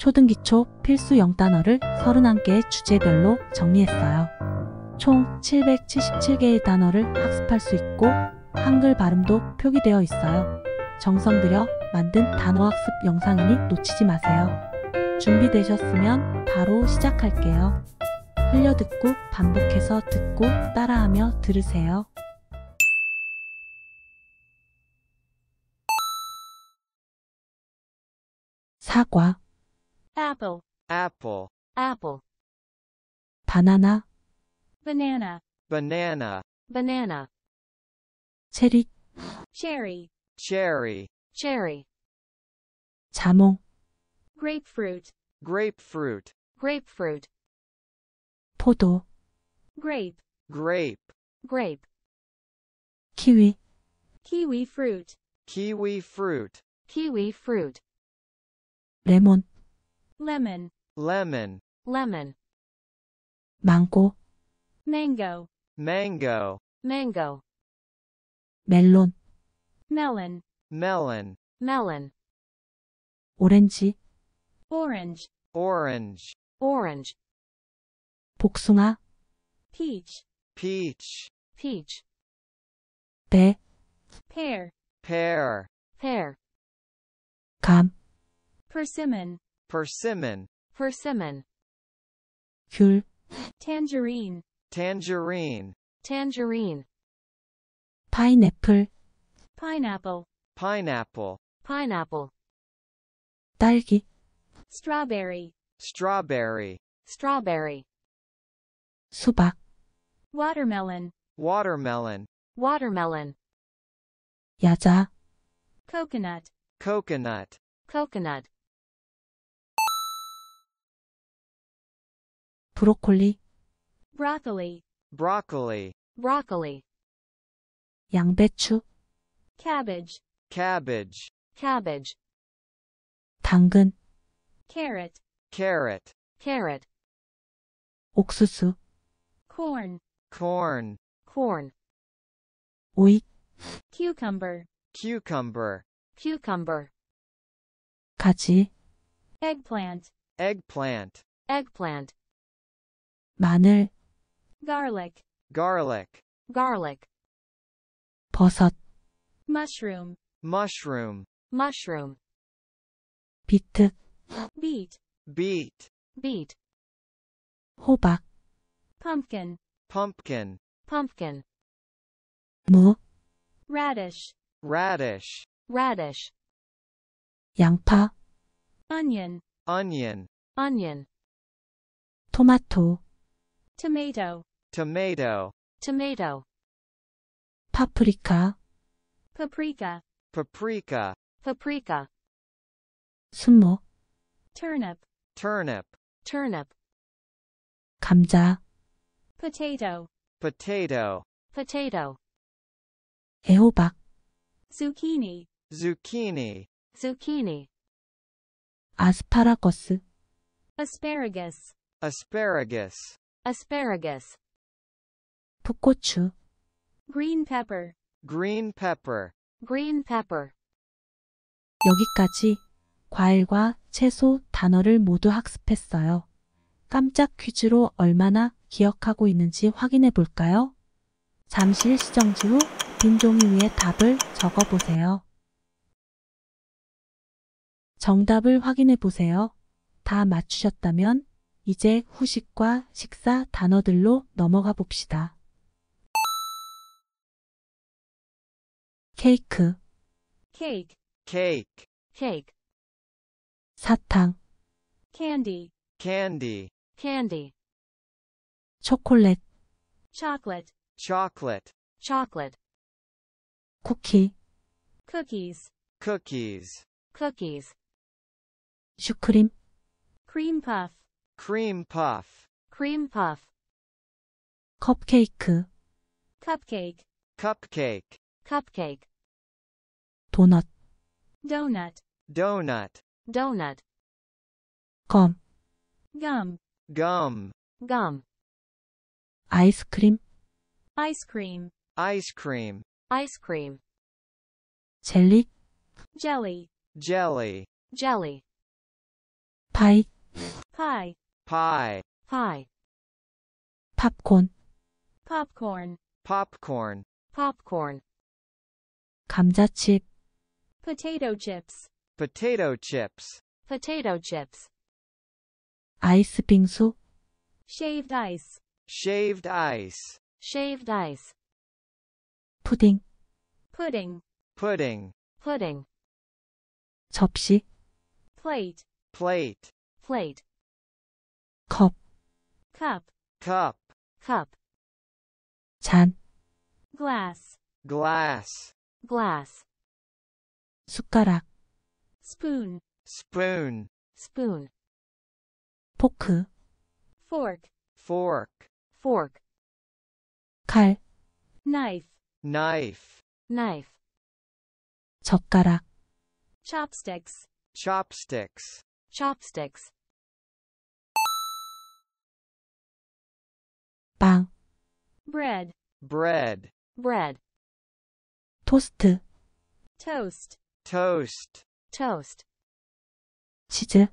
초등기초 필수 영단어를 31개의 주제별로 정리했어요. 총 777개의 단어를 학습할 수 있고 한글 발음도 표기되어 있어요. 정성 들여 만든 단어 학습 영상이니 놓치지 마세요. 준비되셨으면 바로 시작할게요. 흘려듣고 반복해서 듣고 따라하며 들으세요. 사과, apple, apple, apple, 바나나, banana, banana, banana, 체리, cherry, cherry, cherry, 자몽, grapefruit, grapefruit, grapefruit, 포도, grape, grape, grape, 키위, kiwi fruit, kiwi fruit, kiwi fruit, 레몬, lemon, lemon, lemon, 망고, mango, mango, mango, 멜론, melon, melon, melon, 오렌지, orange, orange, orange, 복숭아, peach, peach, peach, 배, pear, pear, pear, 감, persimmon, persimmon, persimmon, 귤, tangerine, tangerine, tangerine, 파인애플, pineapple, pineapple, pineapple, 딸기, strawberry, strawberry, strawberry, 수박, watermelon, watermelon, watermelon, 야자, coconut, coconut, coconut, 브로콜리, broccoli, broccoli, broccoli, 양배추, cabbage, cabbage, cabbage, 당근, carrot, carrot, carrot, 옥수수, corn, corn, corn, 오이, cucumber, cucumber, cucumber, 가지, eggplant, eggplant, eggplant, 마늘, garlic, garlic, garlic, 버섯, mushroom, mushroom, mushroom, 비트, beet, beet, beet, 호박, pumpkin, pumpkin, pumpkin, 무, radish, radish, radish, 양파, onion, onion, onion, 토마토, tomato, tomato, tomato, 파프리카, paprika, paprika, paprika, 순무, turnip, turnip, turnip, 감자, potato, potato, potato, 애호박, zucchini, zucchini, zucchini, 아스파라거스, asparagus, asparagus, Asparagus, 풋고추, green pepper, green pepper, green pepper. 여기까지 과일과 채소 단어를 모두 학습했어요. 깜짝 퀴즈로 얼마나 기억하고 있는지 확인해 볼까요? 잠시 일시정지 후 빈 종이 위에 답을 적어 보세요. 정답을 확인해 보세요. 다 맞추셨다면 이제 후식과 식사 단어들로 넘어가 봅시다. 케이크, cake, cake, cake, 사탕, candy, candy, candy, 초콜릿, chocolate, chocolate, chocolate, 쿠키, cookies, cookies, cookies, 슈크림, cream puff, cream puff, cream puff, 컵케이크, cupcake, cupcake, cupcake, 도넛, donut, donut, donut, 껌, gum, gum, gum, 아이스크림, ice cream, ice cream, ice cream, 젤리, jelly, jelly, jelly, 파이, pie, pie, pie, 팝콘, popcorn, popcorn, popcorn, 감자칩, potato chips, potato chips, potato chips, 아이스 빙수, shaved ice, shaved ice, shaved ice, 푸딩, pudding, pudding, pudding, 접시, plate, plate, plate, 컵, cup, cup, cup, 잔, glass, glass, glass, 숟가락, spoon, spoon, spoon, 포크, fork, fork, fork, 칼, knife, knife, knife, 젓가락, chopsticks, chopsticks, chopsticks, 빵, bread, bread, bread, 토스트, toast, toast, toast, 치즈,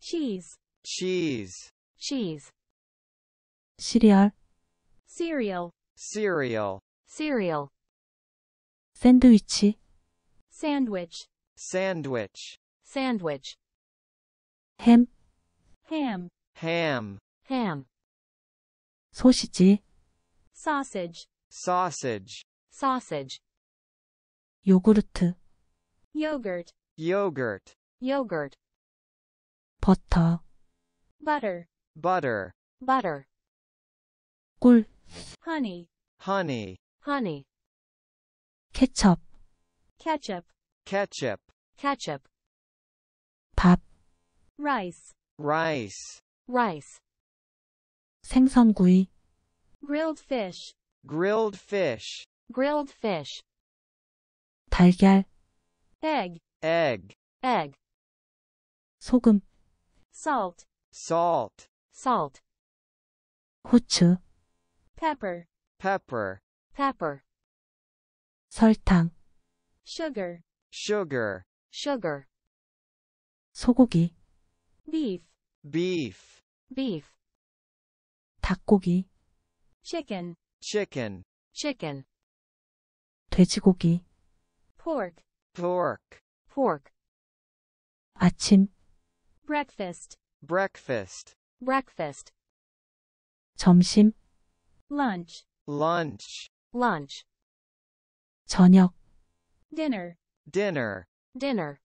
cheese, cheese, cheese, 시리얼, cereal, cereal, cereal, 샌드위치, sandwich, sandwich, sandwich, 햄, ham, ham, ham, 소시지, sausage, sausage, sausage, 요구르트, yogurt, yogurt, yogurt, 버터, butter, butter, butter, 꿀, honey, honey, honey, 케첩, ketchup, ketchup, ketchup, 밥, rice, rice, rice, 생선구이, grilled fish, grilled fish, grilled fish, 달걀, egg, egg, egg, 소금, salt, salt, salt, 후추, pepper, pepper, pepper, 설탕, sugar, sugar, sugar, 소고기, beef, beef, beef, 닭고기, chicken, chicken, chicken, 돼지고기, pork, pork, pork, 아침, breakfast, breakfast, breakfast, 점심, lunch, lunch, lunch, 저녁, dinner, dinner, dinner,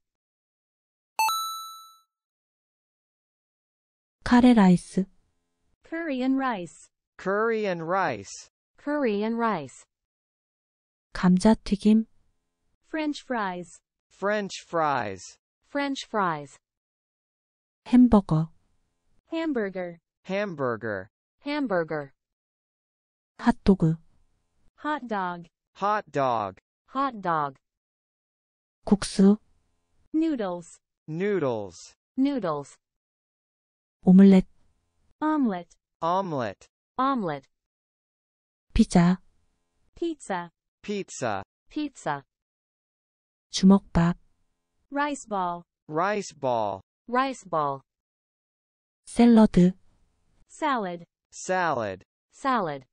카레 라이스, curry and rice, curry and rice, curry and rice, 감자튀김, french fries, french fries, french fries, 햄버거, hamburger, hamburger, hamburger, 핫도그, hot dog, hot dog, hot dog, 국수, noodles, noodles, noodles, 오믈렛, omelet, omelet, omelet, 피자, pizza, pizza, pizza, 주먹밥, rice ball, rice ball, rice ball, 샐러드, salad, salad, salad,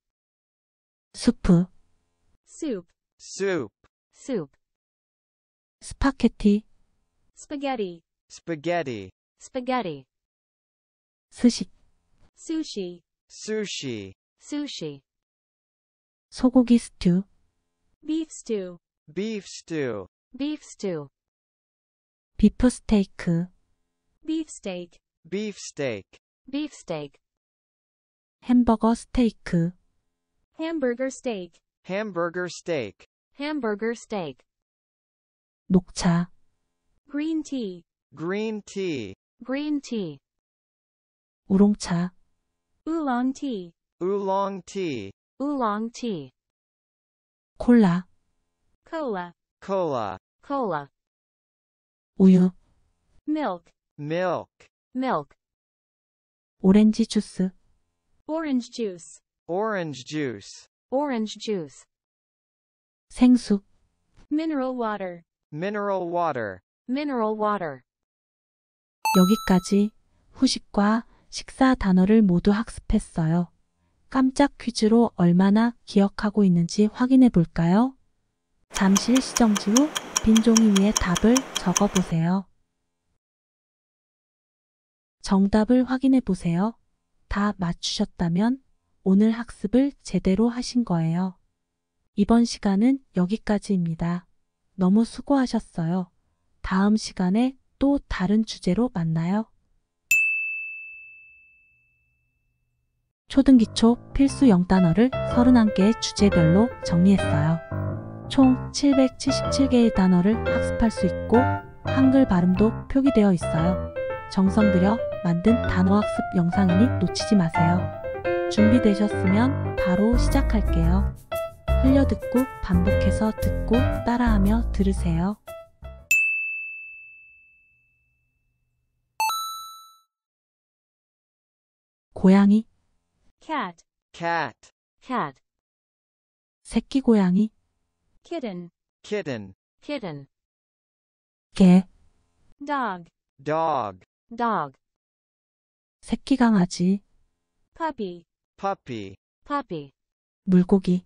수프, soup, soup, soup, 스파게티, spaghetti, spaghetti, spaghetti, 스식, sushi, sushi, sushi, 소고기 스튜, beef stew, beef stew, beef stew, 비프 스테이크, beef steak, beef steak, beef steak, 햄버거 스테이크, hamburger steak, hamburger steak, hamburger steak, 녹차, green tea, green tea, green tea, 우롱차, oolong tea, oolong tea, oolong tea, 콜라, cola, cola, cola, 우유, milk, milk, milk, 오렌지 주스, orange juice, orange juice, orange juice, 생수, mineral water, mineral water. mineral water. 여기까지 후식과 식사 단어를 모두 학습했어요. 깜짝 퀴즈로 얼마나 기억하고 있는지 확인해 볼까요? 잠시 시정지 후 빈 종이 위에 답을 적어 보세요. 정답을 확인해 보세요. 다 맞추셨다면 오늘 학습을 제대로 하신 거예요. 이번 시간은 여기까지입니다. 너무 수고하셨어요. 다음 시간에 또 다른 주제로 만나요. 초등기초 필수 영단어를 31개의 주제별로 정리했어요. 총 777개의 단어를 학습할 수 있고 한글 발음도 표기되어 있어요. 정성 들여 만든 단어 학습 영상이니 놓치지 마세요. 준비되셨으면 바로 시작할게요. 흘려듣고 반복해서 듣고 따라하며 들으세요. 고양이, cat, cat, cat, 새끼 고양이, kitten, kitten, kitten, 개, dog, dog, dog, 새끼 강아지, puppy, puppy, puppy, 물고기,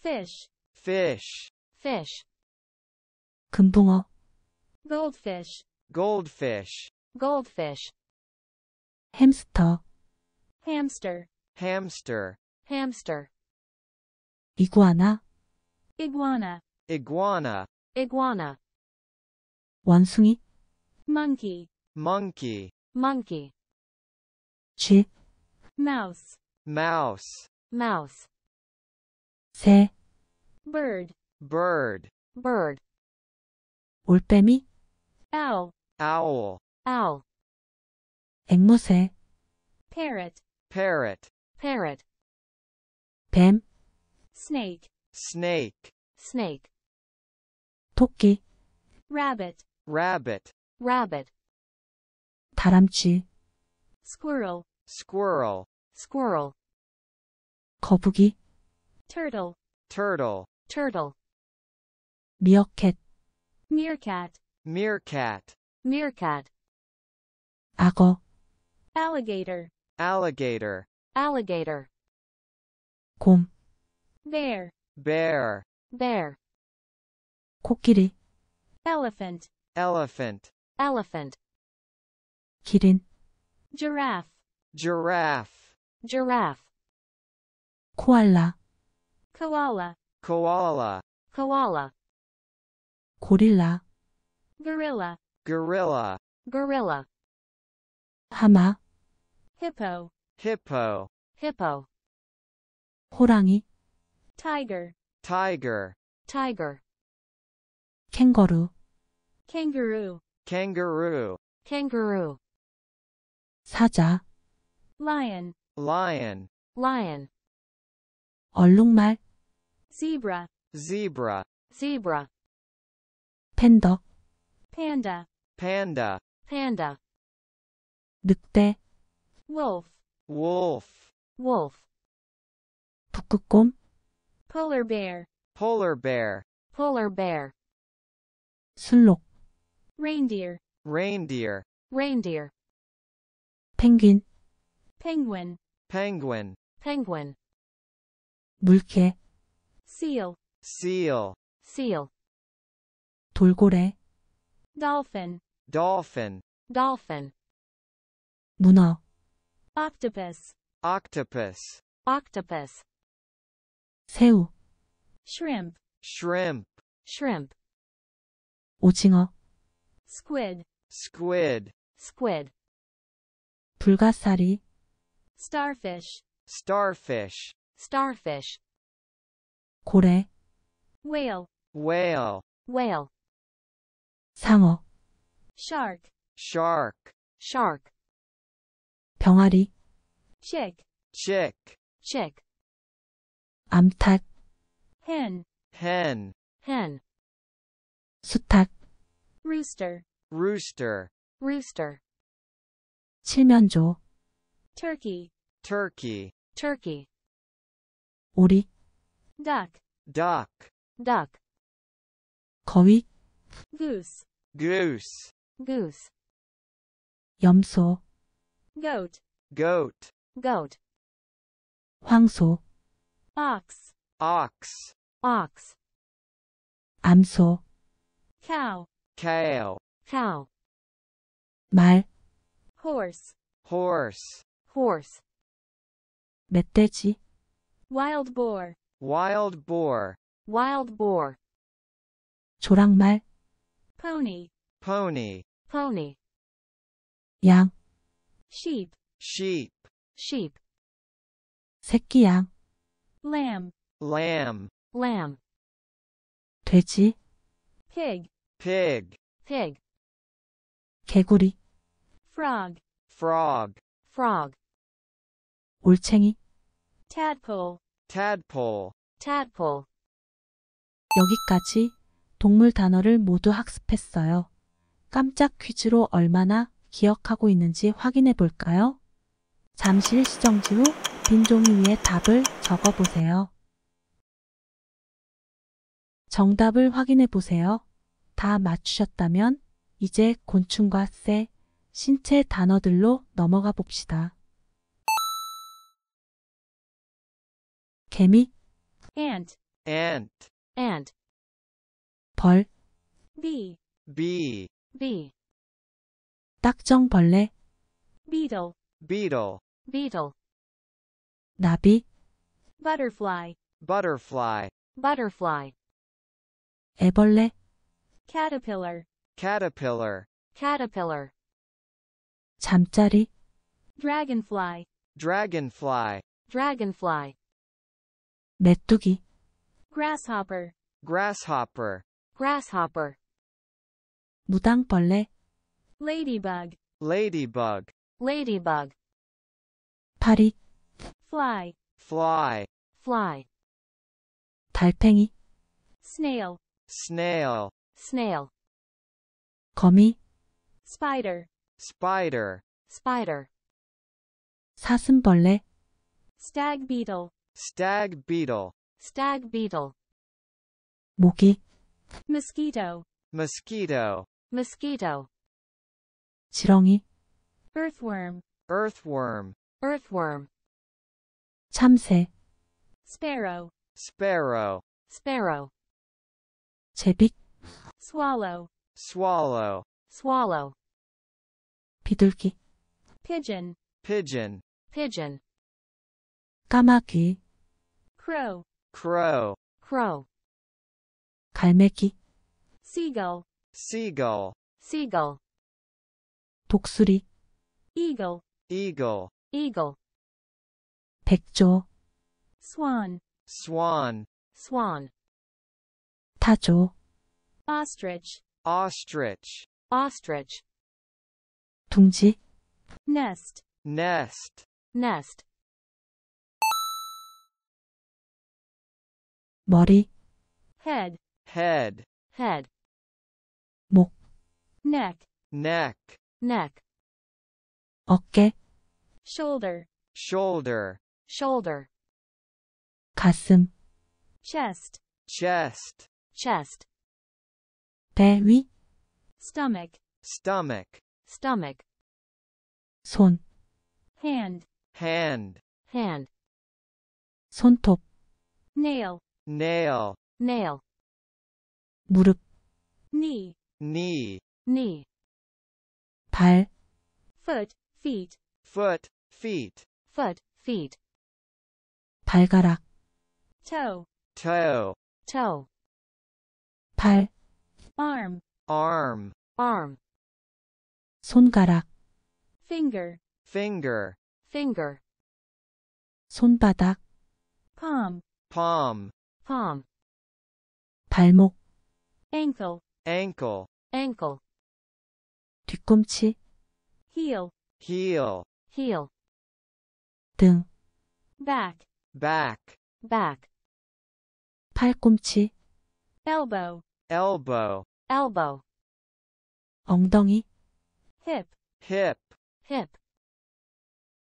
fish, fish, fish, 금붕어, goldfish, goldfish, goldfish, 햄스터, hamster, hamster, hamster, 이구아나, iguana, iguana, iguana, 원숭이, monkey, monkey, monkey, 쥐, mouse, mouse, mouse, 새, bird, bird, bird, 올빼미, owl, owl, owl, 앵무새, parrot, parrot, parrot, 뱀, snake, snake, snake, 토끼, rabbit, rabbit, rabbit, 다람쥐, squirrel, squirrel, squirrel, 거북이, turtle, turtle, turtle, 미어캣, meerkat, meerkat, meerkat, 악어, alligator, alligator, alligator, 곰, bear, bear, bear, 코끼리, elephant, elephant, elephant, 기린, giraffe, giraffe, giraffe, 코알라, koala, koala, koala, 고릴라, gorilla, gorilla, gorilla, 하마, hippo, hippo, hippo, 호랑이, tiger, tiger, tiger, 캥거루, kangaroo, kangaroo, kangaroo, 사자, lion, lion, lion, 얼룩말, zebra, zebra, zebra, 팬더, panda, panda, panda, 늑대, wolf, wolf, wolf, 북극곰, polar bear, polar bear, polar bear, 술록, reindeer, reindeer, reindeer, 펭귄, penguin, penguin, penguin, 물개, seal, seal, seal, 돌고래, dolphin, dolphin, dolphin, 문어, octopus, octopus, octopus, 새우, shrimp, shrimp, shrimp, 오징어, squid, squid, squid, 불가사리, starfish, starfish, starfish, 고래, whale, whale, whale, 상어, shark, shark, shark, 병아리, chick, chick, chick, 암탉, hen, hen, hen, 수탉, rooster, rooster, rooster, 칠면조, turkey, turkey, turkey, 오리, duck, duck, duck, 거위, goose, goose, goose, 염소, goat, goat, goat, 황소, ox, ox, ox, 암소, cow, cow, cow, 말, horse, horse, horse, 멧돼지, wild boar, wild boar, wild boar, 조랑말, pony, pony, pony, 양, sheep, sheep, sheep, 새끼 양, lamb, lamb, lamb, 돼지, pig, pig, pig, 개구리, frog, frog, frog, 올챙이. tadpole, tadpole. tadpole. 여기까지 동물 단어를 모두 학습했어요. 깜짝 퀴즈로 얼마나 기억하고 있는지 확인해 볼까요? 잠시 시정지 후 빈 종이 위에 답을 적어 보세요. 정답을 확인해 보세요. 다 맞추셨다면 이제 곤충과 새, 신체 단어들로 넘어가 봅시다. 개미, ant, ant, ant, 벌, bee, bee, bee, 딱정벌레, beetle, beetle, beetle, 나비, butterfly, butterfly, butterfly, 애벌레, caterpillar, caterpillar, caterpillar, 잠자리, dragonfly, dragonfly, dragonfly, 메뚜기, grasshopper, grasshopper, grasshopper, 무당벌레, ladybug, ladybug, ladybug, 파리, fly, fly, fly, 달팽이, snail, snail, snail, 거미, spider, spider, spider, 사슴벌레, stag beetle, stag beetle, stag beetle, 모기, mosquito, mosquito, mosquito, 지렁이, earthworm, earthworm, earthworm, 참새, sparrow, sparrow, sparrow, 제빅, swallow, swallow, swallow, 비둘기, pigeon, pigeon, pigeon, 까마귀, crow, crow, crow, 갈매기, seagull, seagull, seagull, 독수리, eagle, eagle, eagle, 백조, swan, swan, swan, 타조, ostrich, ostrich, ostrich, 둥지, nest, nest, nest, 머리, head, head, head, 목, neck, neck, neck, 어깨, shoulder, shoulder, shoulder, 가슴, chest, chest, chest, 배 위, stomach, stomach, stomach, 손, hand, hand, hand, 손톱, nail, nail, nail, 무릎, knee, knee, knee, 발, foot, feet, foot, feet, foot, feet, 발가락, toe, toe, toe, 팔, arm, arm, arm, 손가락, finger, finger, finger, 손바닥, palm, palm, palm, 발목, ankle, ankle, ankle, 뒤꿈치, heel, heel, heel, 등, back, back, back, 팔꿈치, elbow, elbow, elbow, 엉덩이, hip, hip, hip,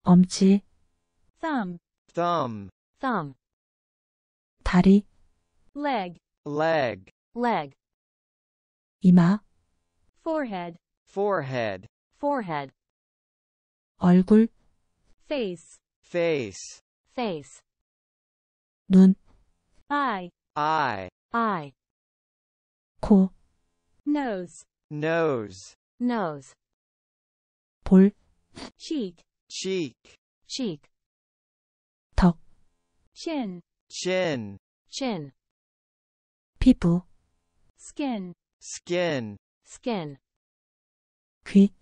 엄지, thumb, thumb, thumb, 다리, leg, leg, leg, 이마, forehead, forehead, forehead, 얼굴, face, face, face, 눈, eye, eye, eye, 코, nose, nose, nose, 볼, cheek, cheek, cheek, 턱, chin, chin, chin, 피부, skin, skin, skin, 귀,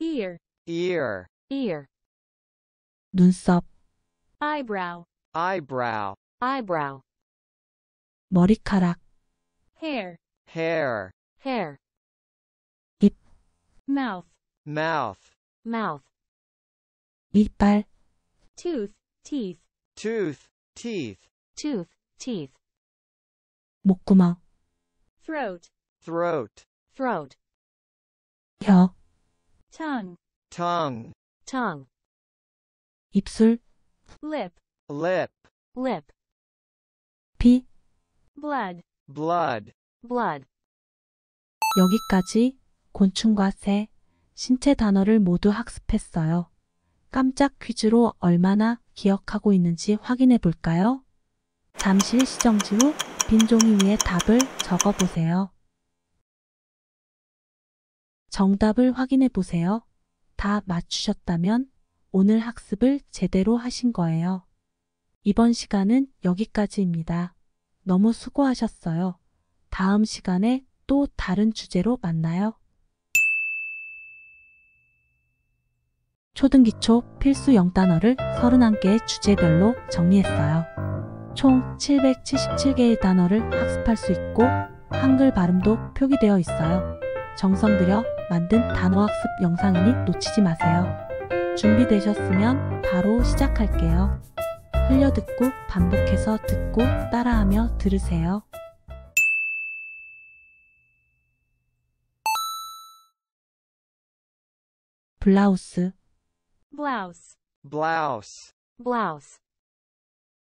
ear, ear, ear, 눈썹, eyebrow, eyebrow, eyebrow, 머리카락, hair, hair, hair, 입, mouth, mouth, mouth, 이빨, tooth, teeth, tooth, teeth, tooth, teeth, 목구멍, throat, throat, throat, 혀, tongue, tongue, tongue, 입술, lip, lip, lip, 피, blood, blood, blood. 여기까지 곤충과 새, 신체 단어를 모두 학습했어요. 깜짝 퀴즈로 얼마나 기억하고 있는지 확인해 볼까요? 잠시 시정지 후 빈 종이 위에 답을 적어 보세요. 정답을 확인해 보세요. 다 맞추셨다면 오늘 학습을 제대로 하신 거예요. 이번 시간은 여기까지입니다. 너무 수고하셨어요. 다음 시간에 또 다른 주제로 만나요. 초등기초 필수 영단어를 31개의 주제별로 정리했어요. 총 777개의 단어를 학습할 수 있고 한글 발음도 표기되어 있어요. 정성 들여 만든 단어 학습 영상이니 놓치지 마세요. 준비되셨으면 바로 시작할게요. 흘려듣고 반복해서 듣고 따라하며 들으세요. 블라우스, blouse, blouse, blouse,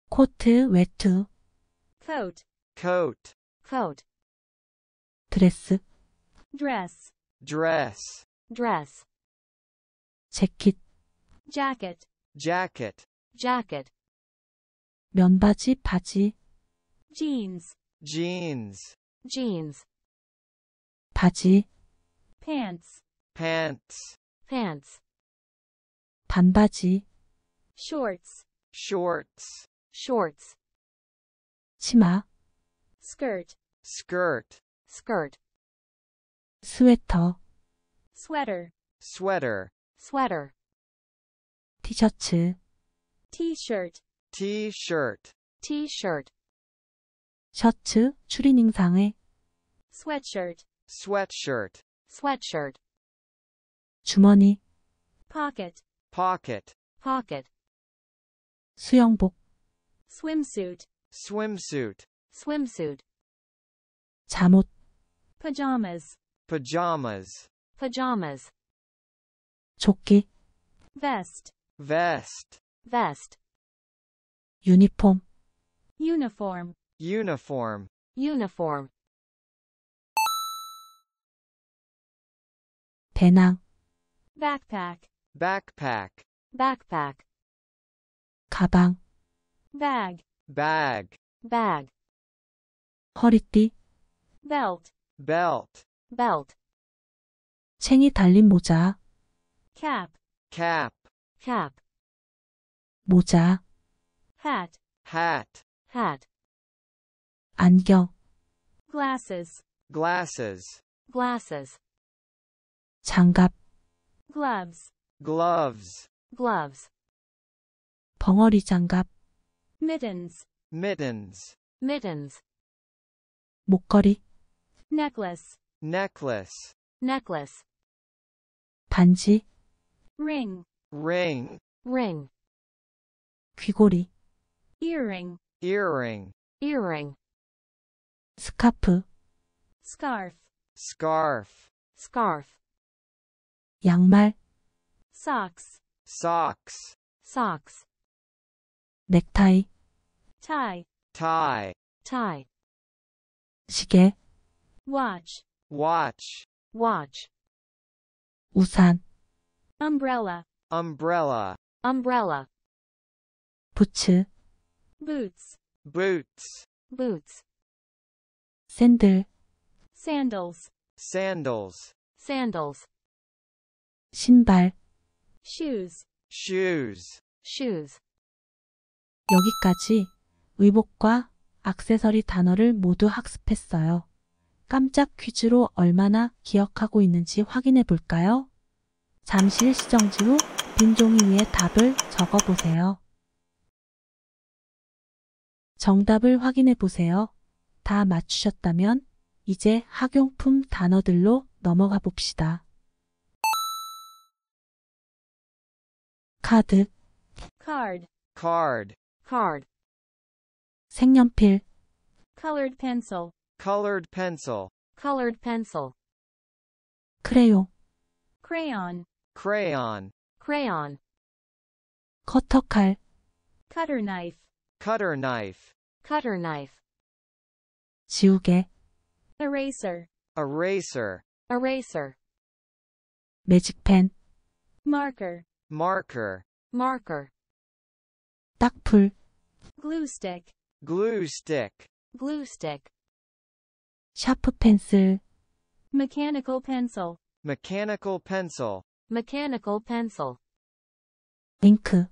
코트, 외투, coat, coat, coat, 드레스, dress, dress, dress, 재킷, jacket, jacket, jacket, 면바지, 바지, jeans, jeans, jeans, 바지, pants, pants, pants, 반바지, shorts, shorts, shorts, 치마, skirt, skirt, skirt, 스웨터, sweater, sweater, sweater, 티셔츠, t-shirt, t-shirt, t-shirt, 셔츠, 추리닝 상의, sweatshirt, sweatshirt, sweatshirt, 주머니, pocket, pocket, pocket, 수영복, swimsuit, swimsuit, swimsuit, 잠옷, pajamas, pajamas, pajamas, 조끼, vest, vest, vest, 유니폼, uniform, uniform, uniform, 배낭, backpack, backpack, backpack, 가방, bag, bag, bag, 허리띠, belt, belt, belt, 챙이 달린 모자, cap, cap, cap, 모자, hat, hat, hat, 안경, glasses, glasses, glasses, 장갑, gloves, gloves, gloves, 벙어리 장갑, mittens, mittens, mittens, 목걸이, necklace, necklace, necklace, 반지, ring, ring, ring, 귀고리, earring, earring, earring, 스카프, scarf, scarf, scarf, 양말, socks, socks, socks, 넥타이, tie, tie, tie, 시계, watch, Watch, watch, 우산, umbrella, umbrella, umbrella, 부츠, boots, boots, boots, 샌들, sandals, sandals, sandals, 신발. shoes, shoes. shoes. 여기까지 의복과 액세서리 단어를 모두 학습했어요. 깜짝 퀴즈로 얼마나 기억하고 있는지 확인해 볼까요? 잠시 시정지 후 빈 종이 위에 답을 적어 보세요. 정답을 확인해 보세요. 다 맞추셨다면 이제 학용품 단어들로 넘어가 봅시다. 카드, Card, card, card. 색연필, Colored pencil, colored pencil, colored pencil. 크레용, Crayon, crayon, crayon. 커터칼, Cutter knife, cutter knife, cutter knife. 지우개, Eraser, eraser, eraser. 매직펜, Marker, marker, marker. 딱풀, Glue stick, glue stick, glue stick. 샤프 펜슬, Mechanical pencil, mechanical pencil, mechanical pencil. 잉크,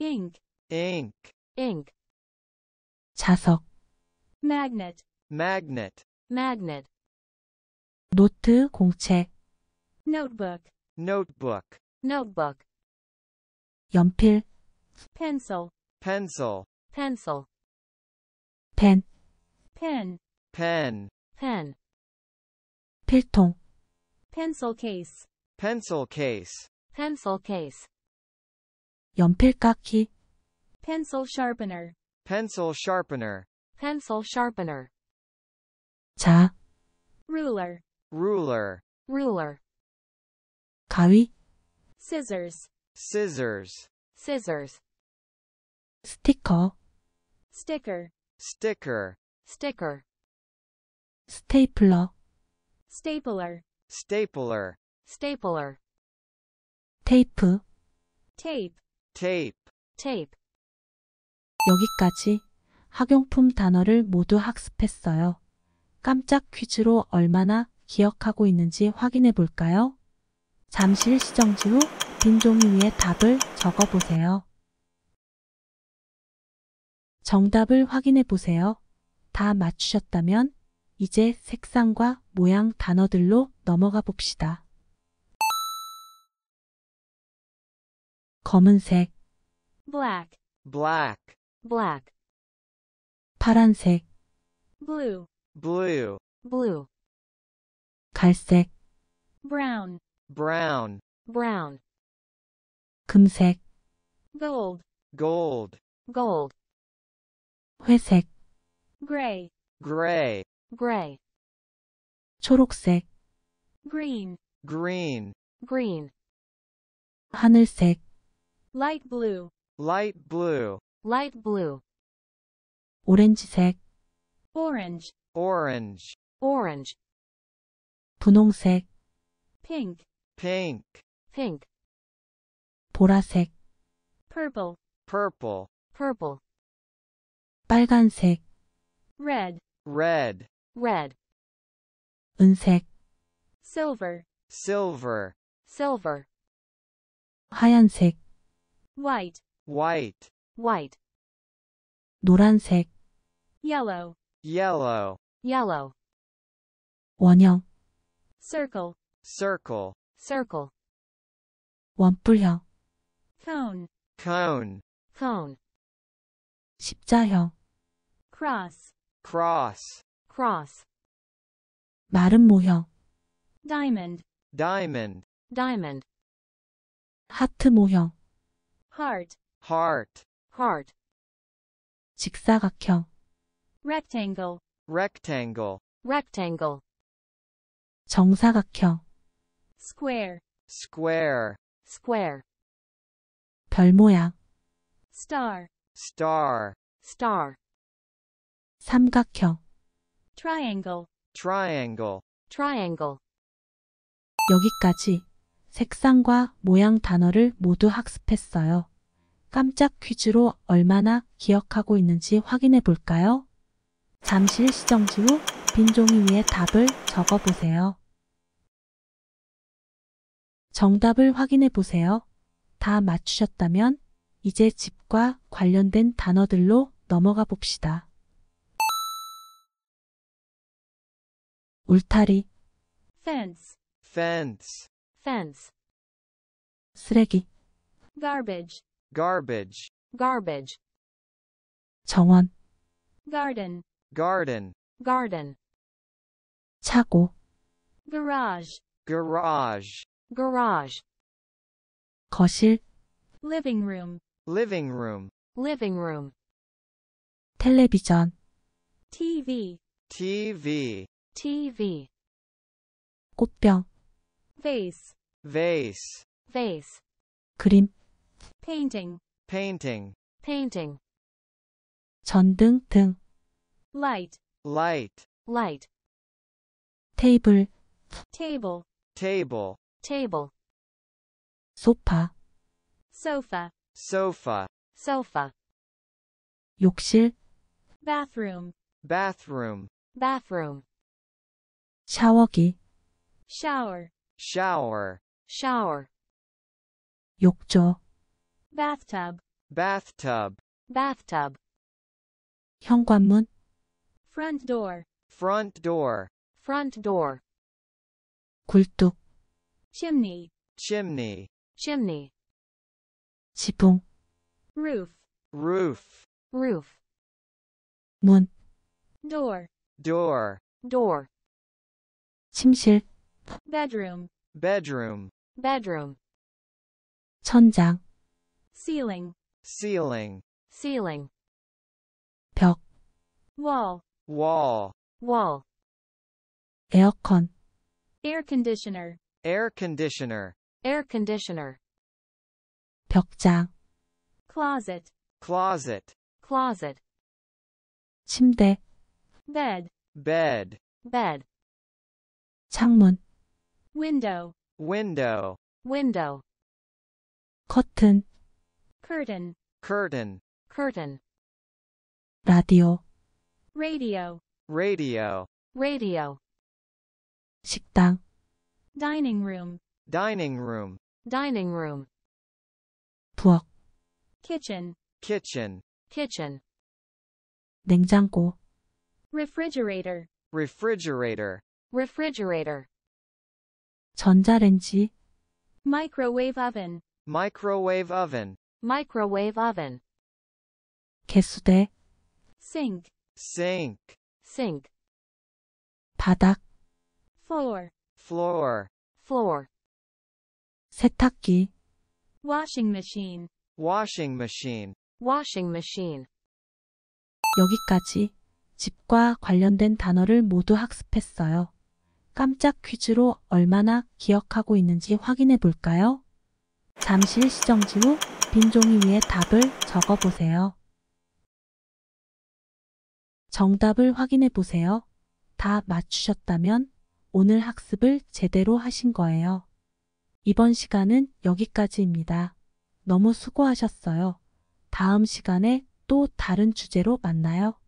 Ink, ink, ink. 자석, Magnet, magnet, magnet. 노트, 공책, Notebook, notebook, notebook. 연필, Pencil, pencil, pencil. 펜, Pen, pen, pen. 필통, Pencil case, pencil case, pencil case. 연필 깎기, Pencil sharpener, pencil sharpener, pencil sharpener. 자, Ruler, ruler, ruler. 가위, Scissors, scissors, scissors. 스티커, Sticker, sticker, sticker. 스테이플러, Stapler, stapler, stapler. 테이프. Tape, tape. tape. 여기까지 학용품 단어를 모두 학습했어요. 깜짝 퀴즈로 얼마나 기억하고 있는지 확인해 볼까요? 잠시 시정지 후 빈 종이 위에 답을 적어 보세요. 정답을 확인해 보세요. 다 맞추셨다면 이제 색상과 모양 단어들로 넘어가 봅시다. 검은색, Black, black, black. 파란색, Blue, blue, blue. 갈색, Brown, brown, brown. 금색, Gold, gold, gold. 회색, Gray, gray, gray. 초록색, Green, green, green. 하늘색, Light blue, light blue, light blue. 오렌지색, Orange, orange, orange. 분홍색, Pink, pink, pink. 보라색, Purple, purple, purple. 빨간색, Red, red, red. 은색, Silver, silver, silver. 하얀색, White, white, white. 노란색, Yellow, yellow, yellow. 원형, Circle, circle, circle. 원뿔형, Cone, cone, cone. 십자형, Cross, cross, Cross. 마른 모형, Diamond, diamond, diamond. 하트 모형, Heart, heart, heart. 직사각형, Rectangle, rectangle, rectangle. 정사각형, Square, square, square. 별 모양, Star, star, star. 삼각형. Triangle, triangle. triangle. 여기까지 색상과 모양 단어를 모두 학습했어요. 깜짝 퀴즈로 얼마나 기억하고 있는지 확인해 볼까요? 잠시 시정지 후 빈 종이 위에 답을 적어 보세요. 정답을 확인해 보세요. 다 맞추셨다면 이제 집과 관련된 단어들로 넘어가 봅시다. 울타리, fence, fence, fence, 쓰레기, garbage, garbage, garbage, 정원, garden, garden, garden, 차고, garage, garage, garage, 거실, living room, living room, living room, 텔레비전, TV, TV, TV, 꽃병, vase, vase, vase, 그림, painting, painting, painting, 전등 등, light, light, light, 테이블, table, table, table, 소파, sofa, sofa, sofa, 욕실, bathroom, bathroom, bathroom, 샤워기, shower, shower, shower, 욕조, bathtub, bathtub, bathtub, 현관문, front door, front door, front door, 굴뚝, chimney, chimney, chimney, 지붕, roof, roof, roof, 문, door, door, door, 침실, bedroom, bedroom, bedroom, 천장, ceiling, ceiling, ceiling, 벽, wall, wall, wall, 에어컨, air conditioner, air conditioner, air conditioner, 벽장, closet, closet, closet, 침대, bed, bed, bed, 창문, window, window, window, 커튼, curtain, curtain, curtain, 라디오, radio, radio, radio, 식당, dining room, dining room, dining room, 부엌, kitchen, kitchen, kitchen, 냉장고, refrigerator, refrigerator, Refrigerator, 전자레인지, microwave oven, microwave oven, microwave oven, 개수대, sink, sink, sink, 바닥, floor, floor, floor, 세탁기, washing machine, washing machine. washing machine. 여기까지 집과 관련된 단어를 모두 학습했어요. 깜짝 퀴즈로 얼마나 기억하고 있는지 확인해 볼까요? 잠시 시정지 후 빈 종이 위에 답을 적어 보세요. 정답을 확인해 보세요. 다 맞추셨다면 오늘 학습을 제대로 하신 거예요. 이번 시간은 여기까지입니다. 너무 수고하셨어요. 다음 시간에 또 다른 주제로 만나요.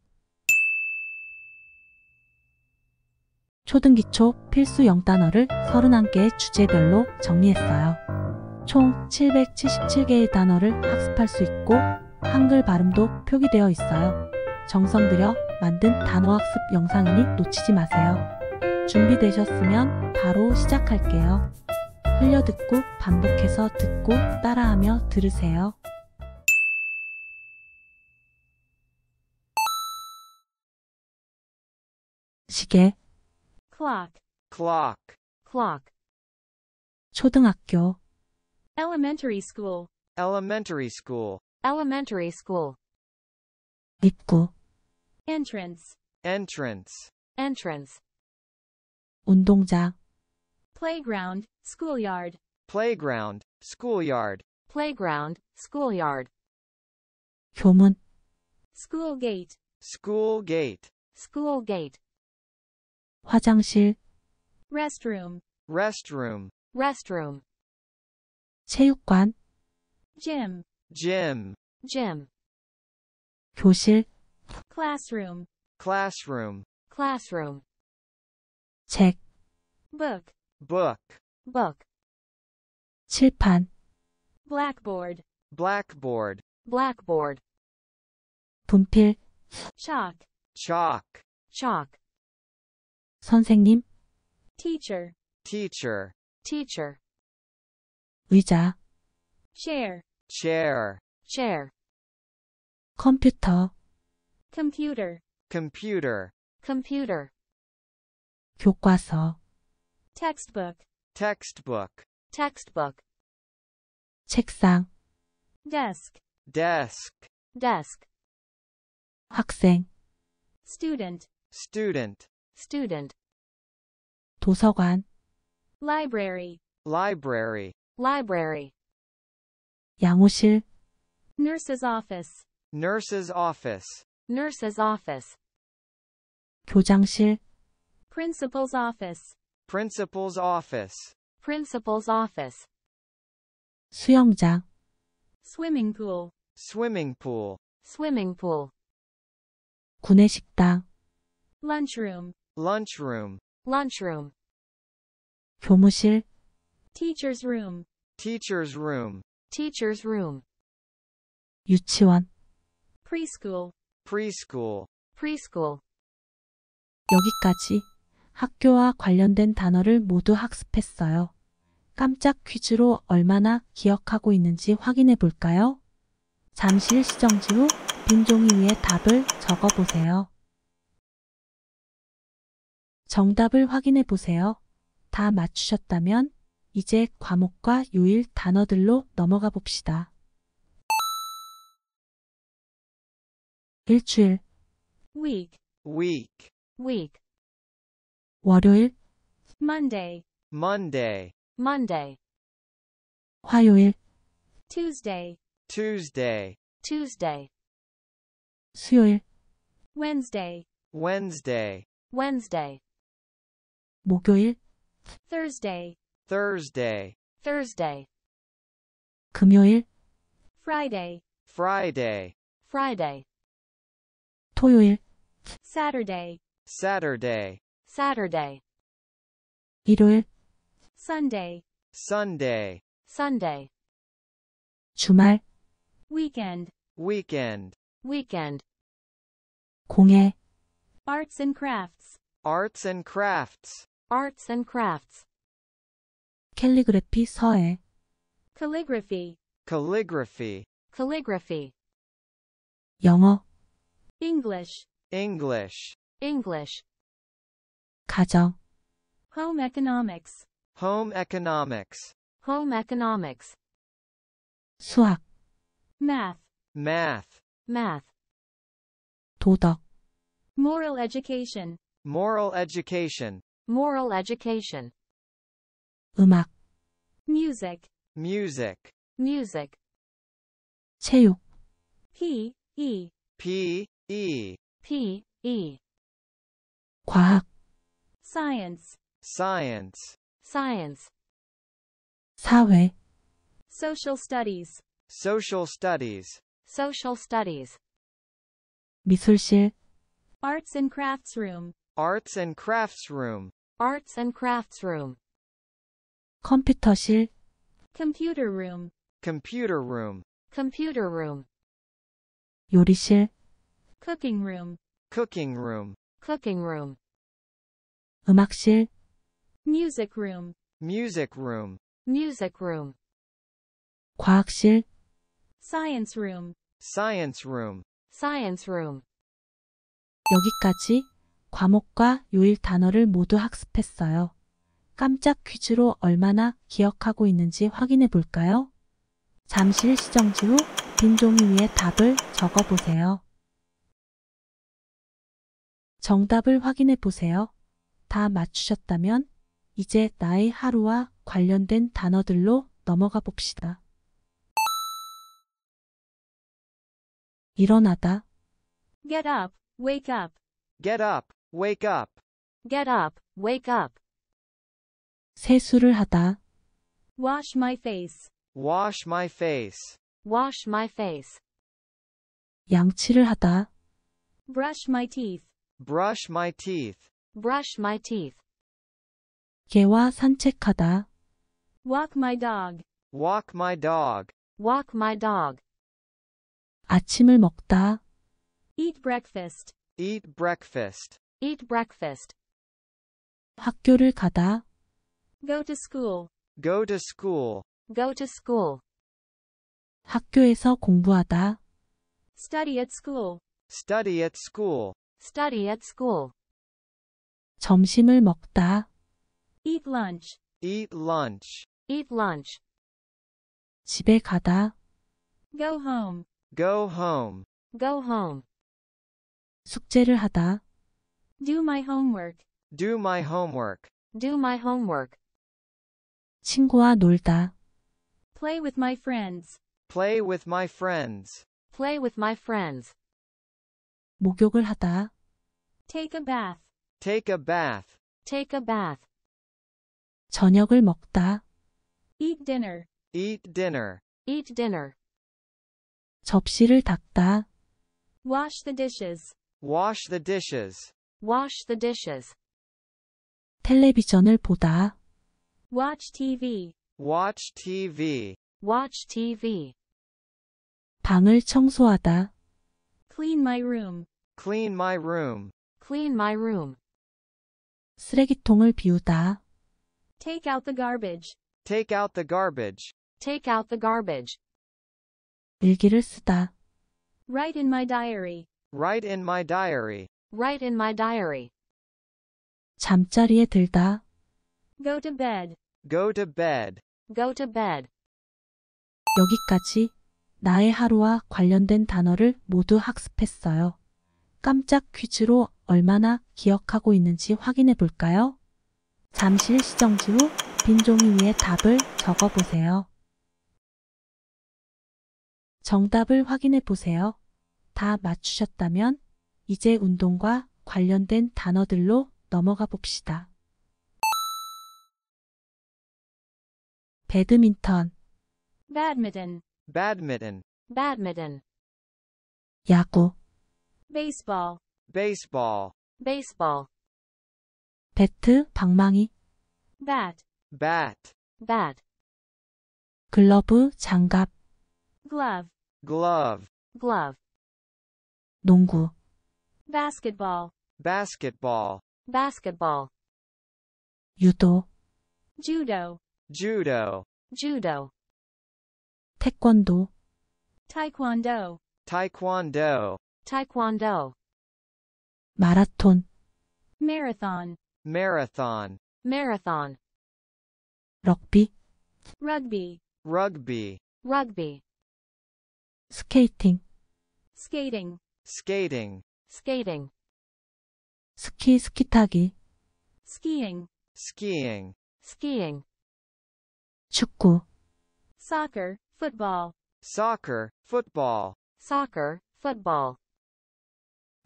초등기초 필수 영단어를 31개의 주제별로 정리했어요. 총 777개의 단어를 학습할 수 있고 한글 발음도 표기되어 있어요. 정성 들여 만든 단어 학습 영상이니 놓치지 마세요. 준비되셨으면 바로 시작할게요. 흘려듣고 반복해서 듣고 따라하며 들으세요. 시계, clock, clock, clock, 초등학교, elementary school, elementary school, elementary school, 입구, entrance, entrance, entrance, 운동장, playground, schoolyard, playground, schoolyard, playground, schoolyard, 교문, school gate, school gate, school gate, 화장실, restroom, restroom, restroom, 체육관, gym, gym, gym, 교실, classroom, classroom, classroom, 책, book, book, book, 칠판, blackboard, blackboard, blackboard, 분필, chalk, chalk, chalk, 선생님, teacher, teacher, teacher, 의자, chair, chair, chair, 컴퓨터, computer, computer, computer, 교과서, textbook, textbook, textbook, 책상, desk, desk, desk, 학생, student, student, student, 도서관, library, library, library, 양호실, nurse's office, nurse's office, nurse's office, 교장실, principal's office, principal's office, principal's office, 수영장, swimming pool, swimming pool, swimming pool, 구내식당, lunchroom, lunchroom, lunchroom, 교무실, teacher's room, teacher's room, teacher's room, 유치원. preschool, preschool. preschool. 여기까지 학교와 관련된 단어를 모두 학습했어요. 깜짝 퀴즈로 얼마나 기억하고 있는지 확인해 볼까요? 잠시 시정지 후 빈 종이 위에 답을 적어 보세요. 정답을 확인해 보세요. 다 맞추셨다면 이제 과목과 요일 단어들로 넘어가 봅시다. 일주일, week, week, week, 월요일, Monday, Monday, Monday, 화요일, Tuesday, Tuesday, Tuesday, 수요일, Wednesday, Wednesday, Wednesday, 목요일, Thursday, Thursday, Thursday, 금요일, Friday, Friday, Friday, 토요일, Saturday, Saturday, Saturday, 일요일, Sunday, Sunday, Sunday, 주말, weekend, weekend, weekend, 공예, arts and crafts, arts and crafts, arts and crafts, 캘리그래피 서예, calligraphy, calligraphy, calligraphy, 영어, English, English, English, 가정, home economics, home economics, home economics, 수학, math, math, math, 도덕, moral education, moral education, moral education, 음악, music, music, music, 체육, P, E, P, E, P, E, 과학, science, science, science, 사회, social studies, social studies, social studies, 미술실, arts and crafts room, arts and crafts room, arts and crafts room, 컴퓨터실, computer room, computer room, computer room, 요리실, cooking room, cooking room, cooking room, 음악실, music room, music room, music room, 과학실, science room, science room. science room. 여기까지 과목과 요일 단어를 모두 학습했어요. 깜짝 퀴즈로 얼마나 기억하고 있는지 확인해 볼까요? 잠시 시정지 후 빈 종이 위에 답을 적어 보세요. 정답을 확인해 보세요. 다 맞추셨다면 이제 나의 하루와 관련된 단어들로 넘어가 봅시다. 일어나다, Get up, wake up, Get up, wake up, get up, wake up. 세수를 하다, Wash my face, Wash my face. Wash my face. 양치를 하다, Brush my teeth. Brush my teeth. Brush my teeth. 개와 산책하다, Walk my dog. Walk my dog. Walk my dog. 아침을 먹다, Eat breakfast. Eat breakfast. Eat breakfast. 학교를 가다, Go to school. Go to school. Go to school. 학교에서 공부하다, Study at school. Study at school. Study at school. 점심을 먹다, Eat lunch. Eat lunch. Eat lunch. 집에 가다, Go home. Go home. Go home. 숙제를 하다, Do my homework. Do my homework. Do my homework. 친구와 놀다, Play with my friends. Play with my friends. Play with my friends. 목욕을 하다, Take a bath. Take a bath. Take a bath. 저녁을 먹다, Eat dinner. Eat dinner. Eat dinner. 접시를 닦다, Wash the dishes. Wash the dishes. Wash the dishes. 텔레비전을 보다, Watch TV. Watch TV. Watch TV. 방을 청소하다, Clean my room. Clean my room. Clean my room. 쓰레기통을 비우다, Take out the garbage. Take out the garbage. Take out the garbage. 일기를 쓰다, Write in my diary. Write in my diary. Write in my diary. 잠자리에 들다, Go to bed. Go to bed. Go to bed. 여기까지 나의 하루와 관련된 단어를 모두 학습했어요. 깜짝 퀴즈로 얼마나 기억하고 있는지 확인해 볼까요? 잠실 시정지 후 빈 종이 위에 답을 적어 보세요. 정답을 확인해 보세요. 다 맞추셨다면 이제 운동과 관련된 단어들로 넘어가 봅시다. 배드민턴, Badminton. Badminton. Badminton. 야구, Baseball. Baseball. Baseball. 배트, 방망이, Bat. Bat. Bat. 글러브, 장갑, Glove. Glove. Glove. 농구, Basketball. Basketball. Basketball. 유도, Judo. Judo. Judo. 태권도, Taekwondo. Taekwondo. Taekwondo. 마라톤, Marathon. Marathon. Marathon. 럭비, Rugby. Rugby. Rugby. 스케이팅, Skating. Skating. Skating. 스키, 스키타기, Skiing. Skiing. Skiing. 축구, Soccer. Football. Soccer. Football. Soccer. Football.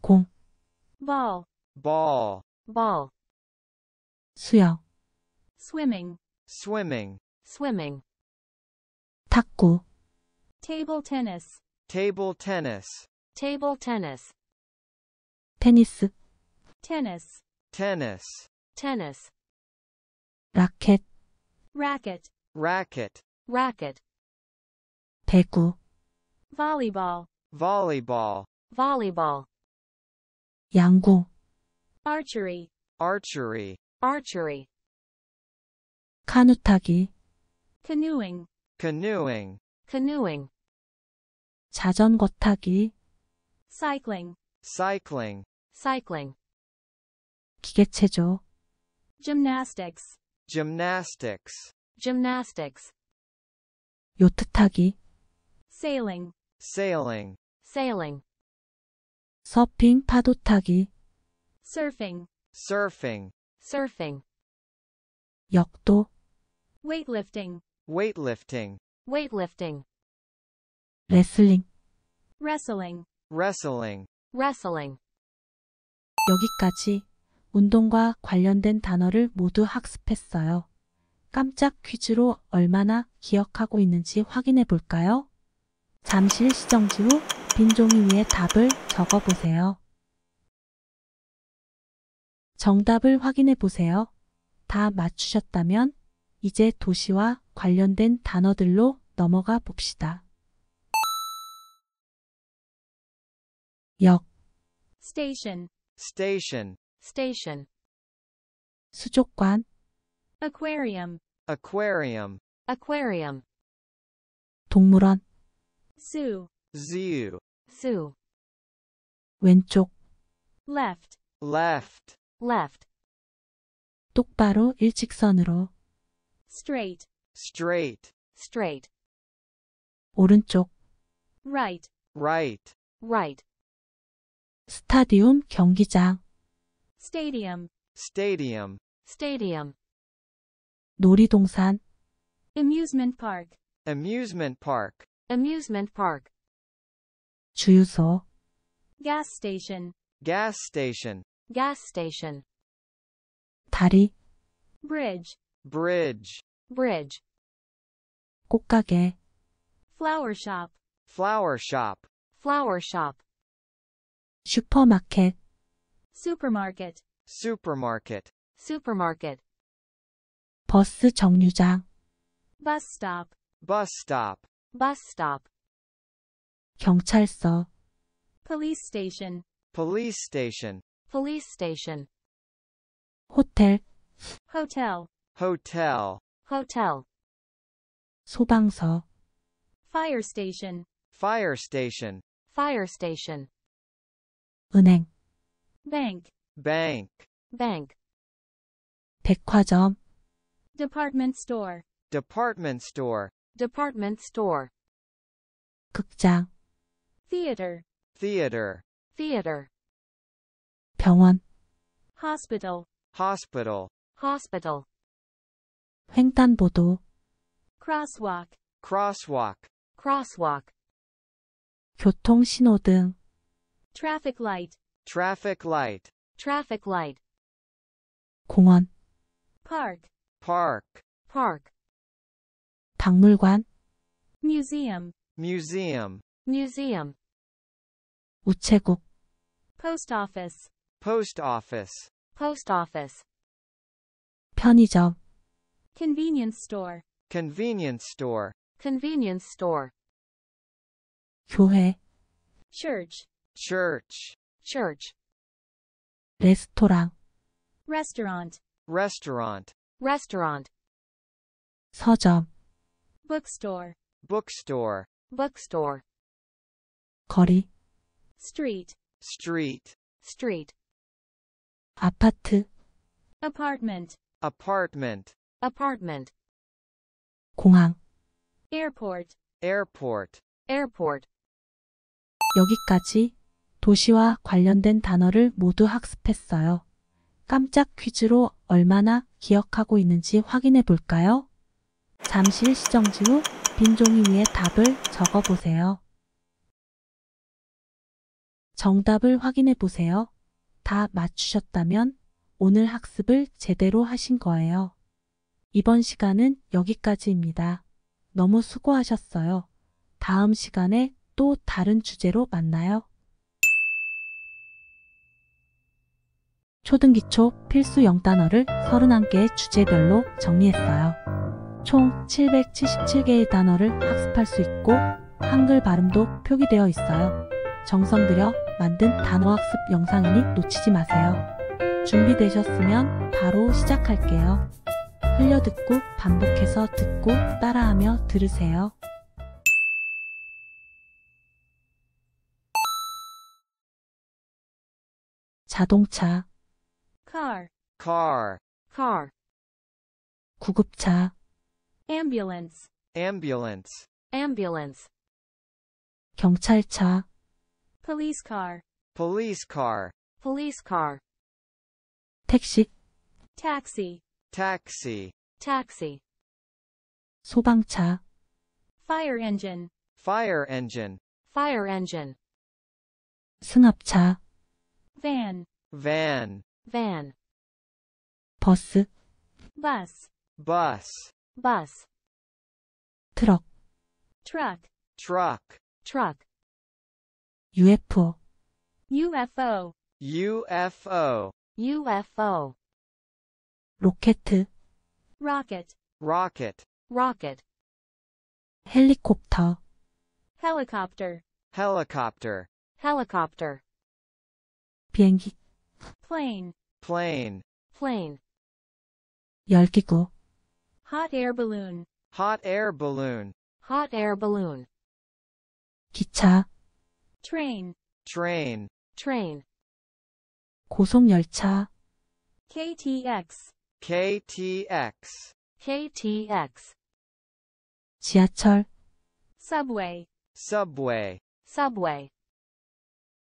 공, Ball. Ball. Ball. 수영, Swimming. Swimming. Swimming. 탁구, Table tennis. Table tennis. Table tennis. 테니스, Tennis. Tennis. Tennis. 라켓, Racket. Racket. Racket. 배구, Volleyball. Volleyball. Volleyball. 양궁, Archery. Archery. Archery. 카누타기, Canoeing. Canoeing. Canoeing. 자전거 타기, Cycling. Cycling. Cycling. 기계체조, Gymnastics. Gymnastics. Gymnastics. 요트 타기, Sailing. Sailing. Sailing. 서핑, 파도 타기, Surfing. Surfing. Surfing. 역도, Weightlifting. Weightlifting. Weightlifting. 레슬링. Wrestling. Wrestling. Wrestling. 여기까지 운동과 관련된 단어를 모두 학습했어요. 깜짝 퀴즈로 얼마나 기억하고 있는지 확인해 볼까요? 잠실 시정지 후 빈 종이 위에 답을 적어 보세요. 정답을 확인해 보세요. 다 맞추셨다면 이제 도시와 관련된 단어들로 넘어가 봅시다. 역, Station. Station. Station. 수족관, Aquarium. Aquarium. Aquarium. 동물원, Zoo. Zoo. Zoo. 왼쪽, Left. Left. Left. 똑바로 일직선으로, Straight. Straight. Straight. 오른쪽, Right. Right. Right. 스타디움 경기장, Stadium. Stadium. Stadium. 놀이동산, Amusement park. Amusement park. Amusement park. 주유소, Gas station. Gas station. Gas station. 다리, Bridge. Bridge. Bridge. 꽃가게, Flower shop. Flower shop. Flower shop. 슈퍼마켓, Supermarket. Supermarket. Supermarket. 버스 정류장, Bus stop. Bus stop. Bus stop. 경찰서, Police station. Police station. Police station. 호텔, Hotel. Hotel. Hotel. 소방서, Fire station. Fire station. Fire station. 은행, Bank. Bank. Bank. 백화점, Department store. Department store. Department store. 극장, Theater. Theater. Theater. 병원, Hospital. Hospital. Hospital. 횡단보도, Crosswalk. Crosswalk. Crosswalk. 교통신호등, Traffic light. Traffic light. Traffic light. 공원, Park. Park. Park. 박물관, Museum. Museum. Museum. 우체국, Post office. Post office. Post office. 편의점, Convenience store. Convenience store. Convenience store. 교회, Church. Church. Church. 레스토랑, Restaurant. Restaurant. Restaurant. 서점, Bookstore. Bookstore. Bookstore. 거리, Street. Street. Street. 아파트, Apartment. Apartment. Apartment. 공항. Airport. Airport. Airport. 여기까지 도시와 관련된 단어를 모두 학습했어요. 깜짝 퀴즈로 얼마나 기억하고 있는지 확인해 볼까요? 잠실 시정지 후 빈 종이 위에 답을 적어 보세요. 정답을 확인해 보세요. 다 맞추셨다면 오늘 학습을 제대로 하신 거예요. 이번 시간은 여기까지입니다. 너무 수고하셨어요. 다음 시간에 또 다른 주제로 만나요. 초등기초 필수 영단어를 31개의 주제별로 정리했어요. 총 777개의 단어를 학습할 수 있고 한글 발음도 표기되어 있어요. 정성 들여 만든 단어 학습 영상이니 놓치지 마세요. 준비되셨으면 바로 시작할게요. 흘려듣고 반복해서 듣고 따라하며 들으세요. 자동차, Car. Car. Car. 구급차, Ambulance. Ambulance. Ambulance. 경찰차, Police car. Police car. Police car. 택시, Taxi. Taxi. Taxi. 소방차, Fire engine. Fire engine. Fire engine. 승합차, Van. Van. Van. 버스, Bus. bus, bus, 트럭, truck, truck, truck, UFO, UFO, UFO, UFO, 로켓, rocket, rocket, rocket, 헬리콥터, helicopter, helicopter, helicopter, 비행기, plane, plane, plane, 열기구, hot air balloon, hot air balloon, hot air balloon, 기차, train, train, train, 고속열차, KTX, KTX, KTX, 지하철, subway, subway, subway,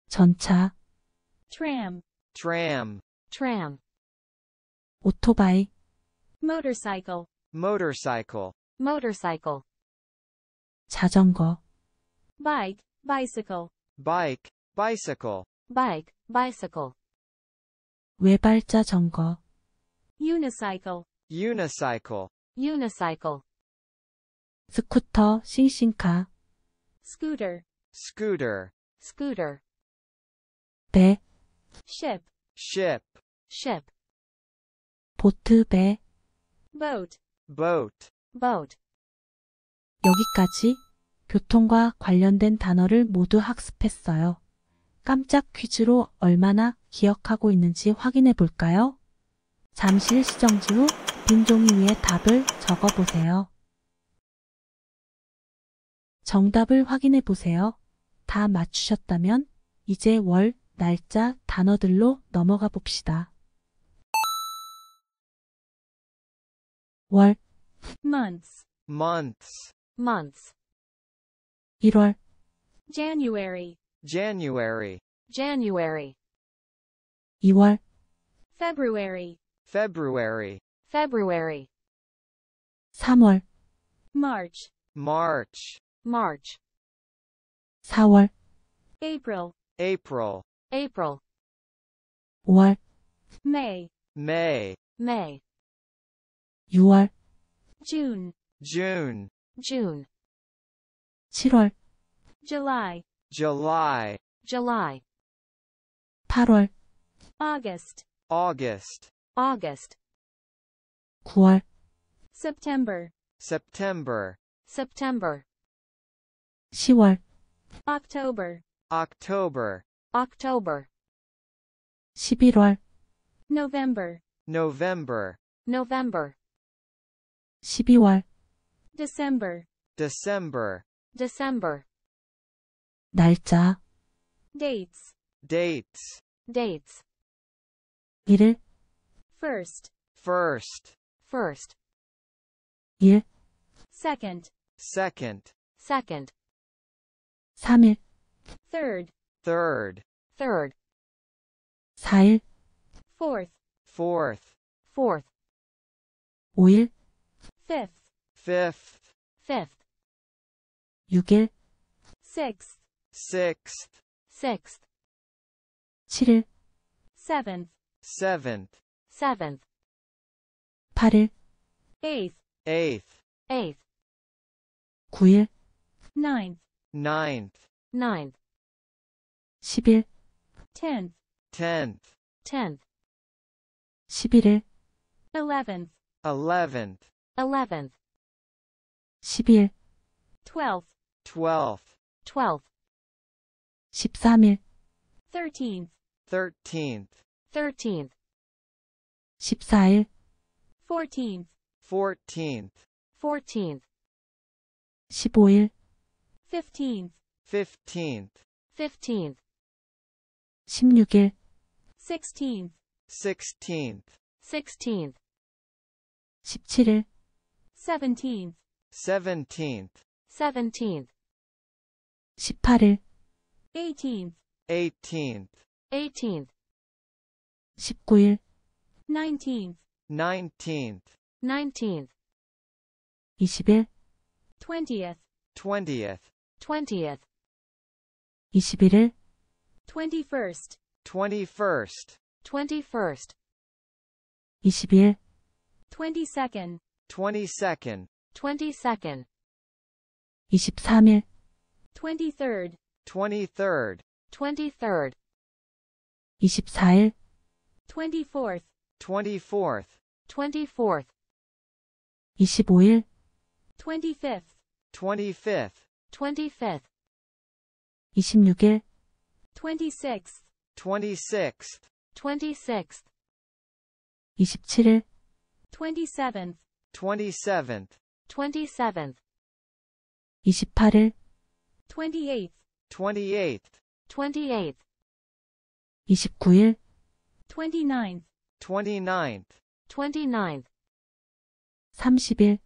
전차, tram, tram, tram, 오토바이, motorcycle, motorcycle, motorcycle, 자전거, bike, bicycle, bike, bicycle, bike, bicycle, 외발자전거, unicycle, unicycle, unicycle, 스쿠터, 싱싱카, scooter, scooter, scooter, 배, ship, ship, ship, 보트, 배, boat, boat. boat. 여기까지 교통과 관련된 단어를 모두 학습했어요. 깜짝 퀴즈로 얼마나 기억하고 있는지 확인해 볼까요? 잠시 시정지 후 빈 종이 위에 답을 적어 보세요. 정답을 확인해 보세요. 다 맞추셨다면 이제 월, 날짜, 단어들로 넘어가 봅시다. 월, months, months, months, 1월, January, January, January, 2월, February, February, February, 3월, March, March, March, 4월, April, April, April, 5월, May, May, May, 6월, June, June, June, 7월, July, July, July, 8월, August, August, August, 9월, September, September, September, 10월, October, October, October, 11월, November, November, November, 12월, December, December, December, 날짜, dates, dates, dates, 1일, first, first, first, 1, second, second, second, 3일, third, third, third, 4일, fourth, fourth, fourth, 5일, fifth, fifth, fifth, 6일, sixth, sixth, sixth, 7일, seventh, seventh, seventh, 8일, eighth, eighth, eighth, 9일, ninth, ninth, ninth, 10일, tenth, tenth, tenth, 11일, eleventh, eleventh, eleventh, 12일, twelfth, twelfth, twelfth, 13일, thirteenth, thirteenth, thirteenth, 14일, fourteenth, fourteenth, fourteenth, 15일, fifteenth, fifteenth, fifteenth, 16일, sixteenth, sixteenth, sixteenth, 17일, seventeenth, seventeenth, seventeenth, 18th, 18th, 18th, 19th, 19th, 19th, 19th, 20th, 20th, 20th, 21st, 21st, 21st, 21st, 22nd, 22nd, 22nd, 23일, 23rd, 23rd, 23rd, 24일, 24th, 24th, 24th, 25일, 25th, 25th, 25th, 26일, 26th, 26th, 26th, 27일, 27th, 27th, 27th, 28일, 28th, 28th, 28th, 29일, 29th, 29th, 29th, 30일,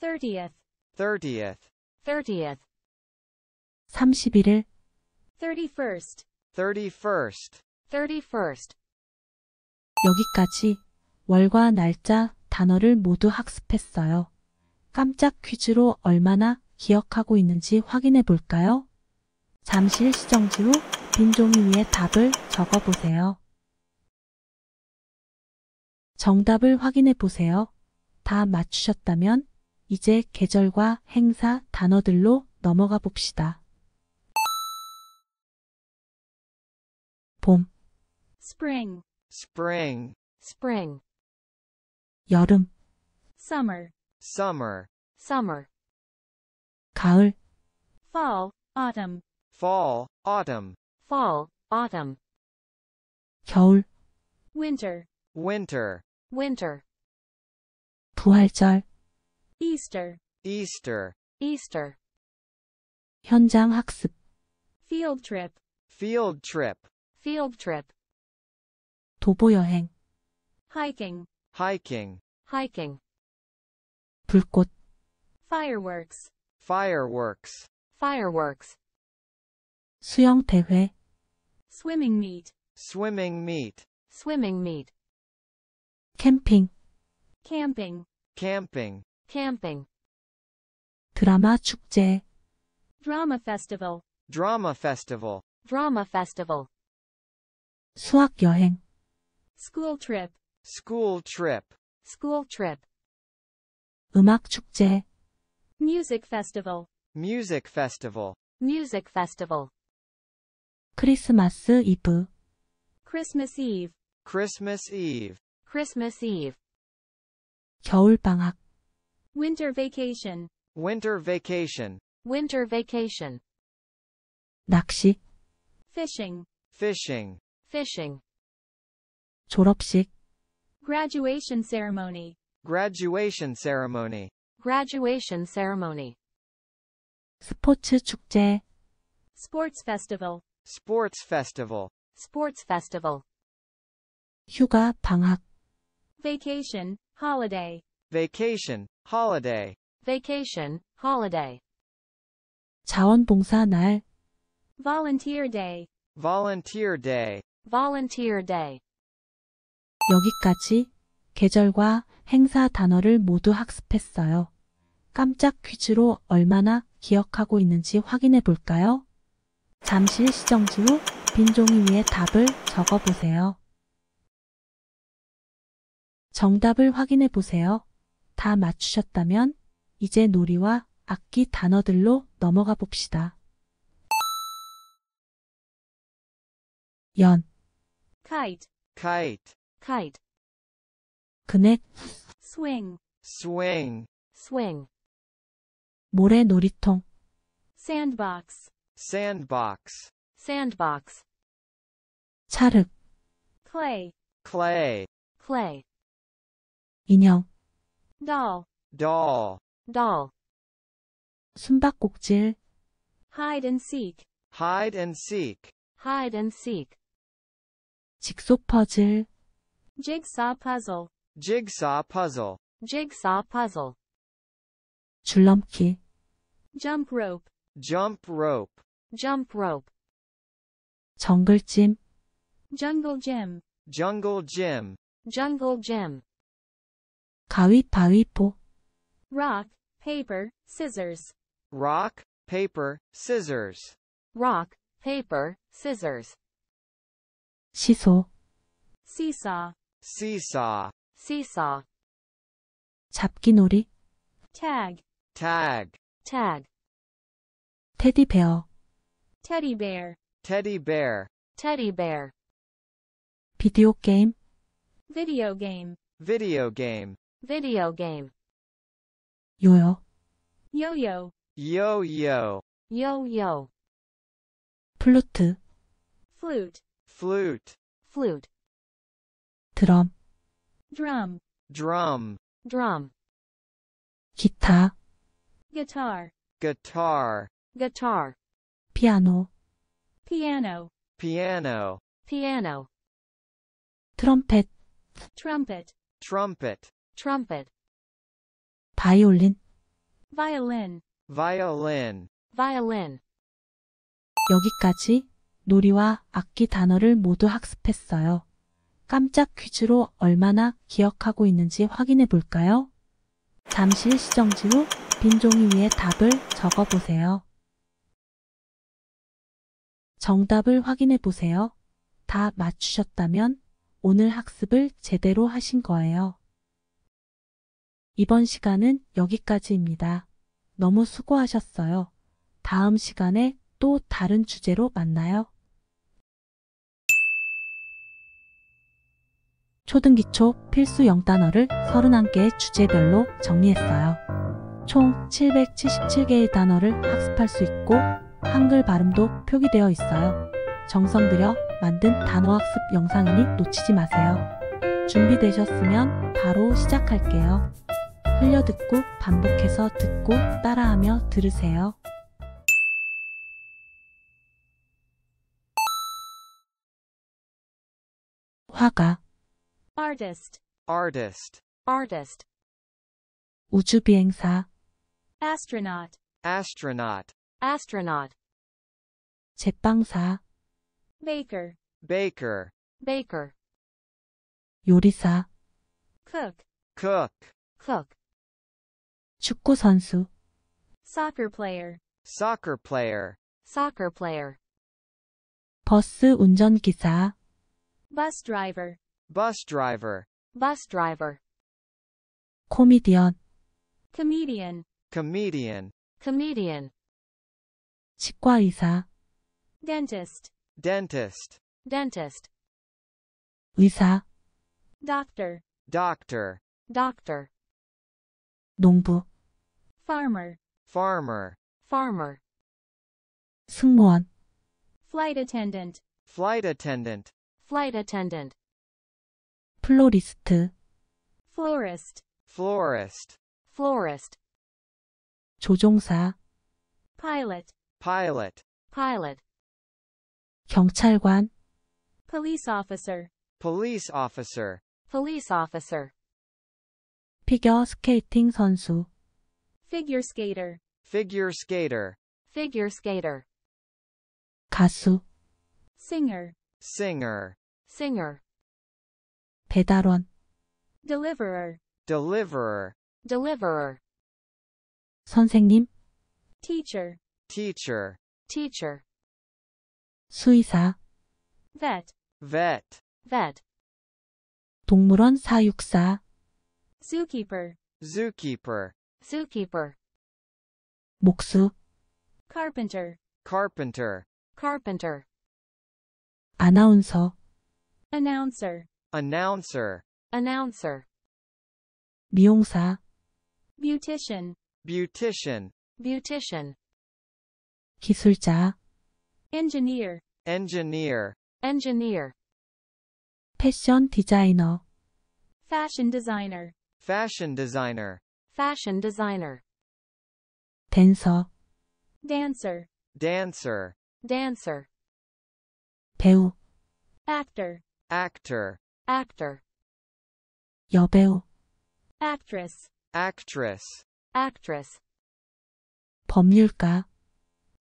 30th, 30th, 30th, 31일, 31st, 31st. 31st. 여기까지 월과 날짜, 단어를 모두 학습했어요. 깜짝 퀴즈로 얼마나 기억하고 있는지 확인해 볼까요? 잠실 시정지 후 빈 종이 위에 답을 적어 보세요. 정답을 확인해 보세요. 다 맞추셨다면 이제 계절과 행사 단어들로 넘어가 봅시다. 봄, Spring, Spring, spring, 여름, summer, summer, summer, 가을, fall, autumn, fall, autumn, fall, autumn, 겨울, winter, winter, winter, 부활절, Easter, Easter, Easter, 현장 학습, field trip, field trip, field trip, 도보 여행, hiking, hiking, hiking, 불꽃, fireworks, fireworks, fireworks, 수영 대회, swimming meet, swimming meet, swimming meet, 캠핑, camping, camping, camping, 드라마 축제, drama festival, drama festival, drama festival, 수학 여행, school trip, school trip, school trip, 음악 축제, music festival, music festival, music festival, 크리스마스 이브, Christmas Eve, Christmas Eve, Christmas Eve, 겨울 방학, winter vacation, winter vacation, winter vacation, 낚시, fishing, fishing, fishing, 졸업식, graduation ceremony, graduation ceremony, graduation ceremony, 스포츠 축제, sports festival, sports festival, sports festival, 휴가 방학, vacation, holiday, vacation, holiday, vacation, holiday, 자원봉사 날, volunteer day, volunteer day. volunteer day. 여기까지 계절과 행사 단어를 모두 학습했어요. 깜짝 퀴즈로 얼마나 기억하고 있는지 확인해 볼까요? 잠실 시정지 후 빈 종이 위에 답을 적어 보세요. 정답을 확인해 보세요. 다 맞추셨다면 이제 놀이와 악기 단어들로 넘어가 봅시다. 연, kite, kite, kite, 그네, swing, swing, swing, 모래 놀이통, sandbox, sandbox, sandbox, 찰흙, clay, clay, clay, 인형, doll, doll, doll, 숨바꼭질, hide and seek, hide and seek, hide and seek, 직소 퍼즐, jigsaw puzzle, jigsaw puzzle, jigsaw puzzle, 줄넘기, jump rope, jump rope, jump rope, 정글짐, jungle gym, jungle gym, jungle gym, 가위바위보, rock, paper, scissors, rock, paper, scissors, rock, paper, scissors, 시소, seesaw, seesaw, seesaw, 잡기놀이, tag, tag, tag, 테디베어, teddy bear, teddy bear, teddy bear, 비디오 게임, video game, video game, video game, 요요, yo-yo, yo-yo, yo-yo, 플루트, flute, flute, flute, 드럼, drum, drum, drum, 기타, guitar, guitar, guitar, 피아노, piano, piano, piano, 트럼펫, trumpet, trumpet, trumpet, 바이올린, violin, violin. violin. 여기까지 놀이와 악기 단어를 모두 학습했어요. 깜짝 퀴즈로 얼마나 기억하고 있는지 확인해 볼까요? 잠시 시정지 후 빈 종이 위에 답을 적어 보세요. 정답을 확인해 보세요. 다 맞추셨다면 오늘 학습을 제대로 하신 거예요. 이번 시간은 여기까지입니다. 너무 수고하셨어요. 다음 시간에 또 다른 주제로 만나요. 초등기초 필수 영단어를 31개의 주제별로 정리했어요. 총 777개의 단어를 학습할 수 있고 한글 발음도 표기되어 있어요. 정성 들여 만든 단어 학습 영상이니 놓치지 마세요. 준비되셨으면 바로 시작할게요. 흘려듣고 반복해서 듣고 따라하며 들으세요. 화가, artist, artist, artist, 우주비행사, astronaut, astronaut, astronaut, 제빵사, baker, baker, baker, 요리사, cook, cook, cook, 축구선수, soccer player, soccer player, soccer player, 버스 운전기사, bus driver, bus driver, bus driver, 코미디언, comedian, comedian, comedian, 치과의사, dentist, dentist, dentist, 의사, doctor, doctor, doctor, 농부, farmer, farmer, farmer, 승무원, flight attendant, flight attendant, flight attendant, 플로리스트, florist, florist, florist, 조종사, pilot, pilot, pilot, 경찰관, police officer, police officer, police officer, 피겨 스케이팅 선수, figure skater, figure skater, figure skater, 가수, singer, singer, singer, 배달원, deliverer, deliverer, deliverer, 선생님, teacher, teacher, teacher, 수의사, vet, vet, vet, 동물원 사육사, zookeeper, zookeeper, zookeeper, 목수, carpenter, carpenter, carpenter, 아나운서, announcer, announcer, announcer, 미용사, beautician, beautician, beautician, 기술자, engineer, engineer, engineer, 패션 디자이너, fashion designer, fashion designer, fashion designer, 댄서, dancer, dancer, dancer, 배우, actor, actor, actor, 여배우, actress, actress, actress, 법률가,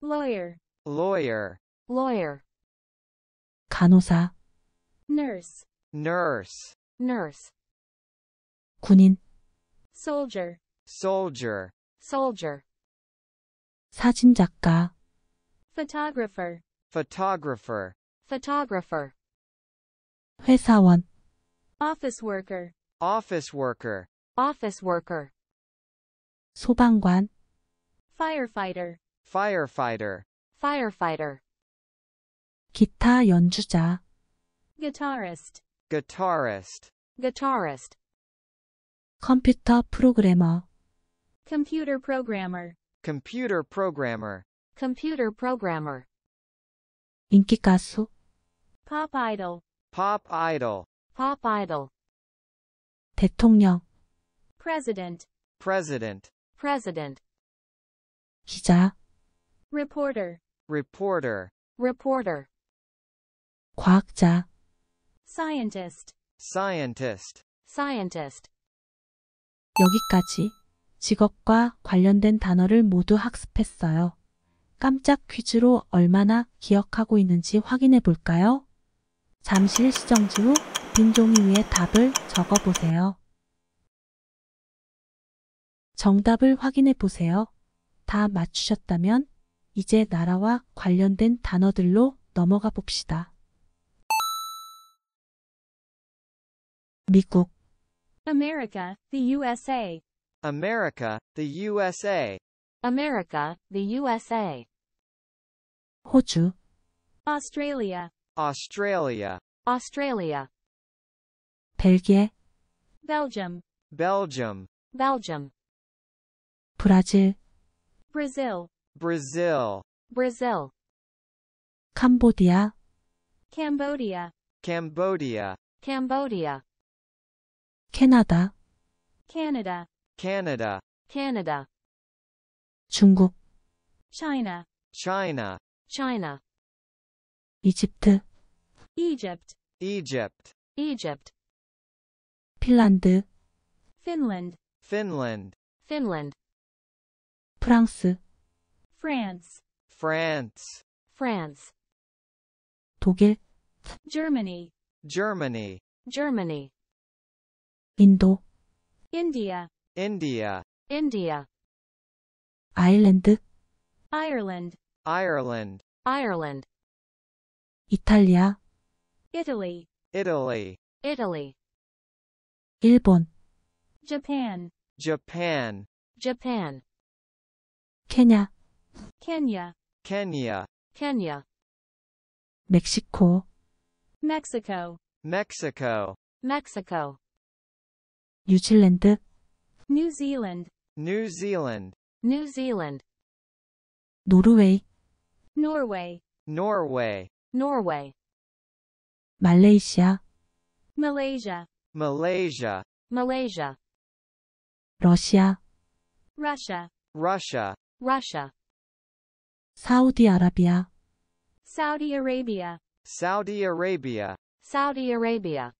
lawyer, lawyer, lawyer, 간호사, nurse, nurse, nurse, 군인, soldier, soldier, soldier, 사진작가, photographer, photographer, photographer, 회사원, office worker, office worker, office worker, 소방관, firefighter, firefighter, firefighter, 기타 연주자, guitarist, guitarist, guitarist, 컴퓨터 프로그래머, computer programmer, computer programmer, computer programmer, 인기 가수, pop idol, pop idol, pop idol, 대통령, president, president, president, 기자, reporter, reporter, reporter, 과학자, scientist, scientist. scientist. 여기까지 직업과 관련된 단어를 모두 학습했어요. 깜짝 퀴즈로 얼마나 기억하고 있는지 확인해 볼까요? 잠실 시정지 후 빈 종이 위에 답을 적어 보세요. 정답을 확인해 보세요. 다 맞추셨다면 이제 나라와 관련된 단어들로 넘어가 봅시다. 미국, America, the USA. America, the USA. America, the USA. 호주, Australia, Australia, Australia. 벨기에, Belgium, Belgium, Belgium. 브라질, Brazil, Brazil, Brazil. 캄보디아, Cambodia, Cambodia, Cambodia. 캐나다, Canada, Canada, Canada. 중국, China, China, China. 이집트, Egypt, Egypt, Egypt. 핀란드, Finland, Finland, Finland. 프랑스, France, France, France. 독일, Germany, Germany, Germany. 인도, India, India, India. 아일랜드, Ireland, Ireland, Ireland. 이탈리아, Italy, Italy, Italy. 일본, Japan, Japan, Japan. 케냐, Kenya, Kenya, Kenya. 멕시코, Mexico, Mexico, Mexico. 뉴질랜드, New Zealand, New Zealand, New Zealand. 노르웨이, Norway, Norway, Norway. 말레이시아, Malaysia, Malaysia, Malaysia. 러시아, Russia, Russia, Russia. 사우디아라비아, Saudi Arabia, Saudi Arabia, Saudi Arabia.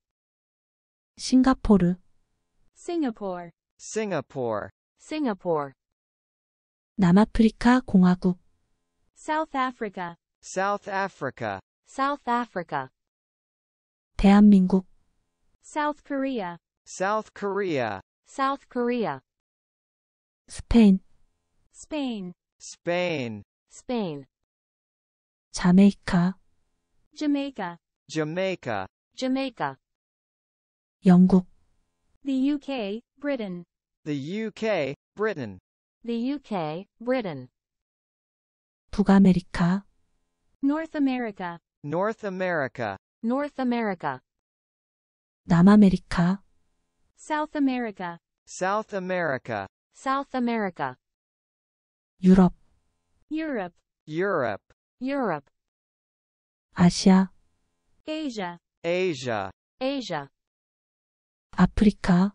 싱가포르, Singapore, Singapore, Singapore. 남아프리카 공화국, South Africa, South Africa, South Africa. 대한민국, South Korea, South Korea, South Korea. 스페인, Spain, Spain, Spain. 자메이카, Jamaica, Jamaica, Jamaica. 영국, The UK, Britain. the UK, Britain, The UK, Britain. 북아메리카, North America, North America, North America. 남아메리카, South America, South America, South America. 유럽, Europe, Europe, Europe. 아시아, Asia, Asia, Asia. 아프리카,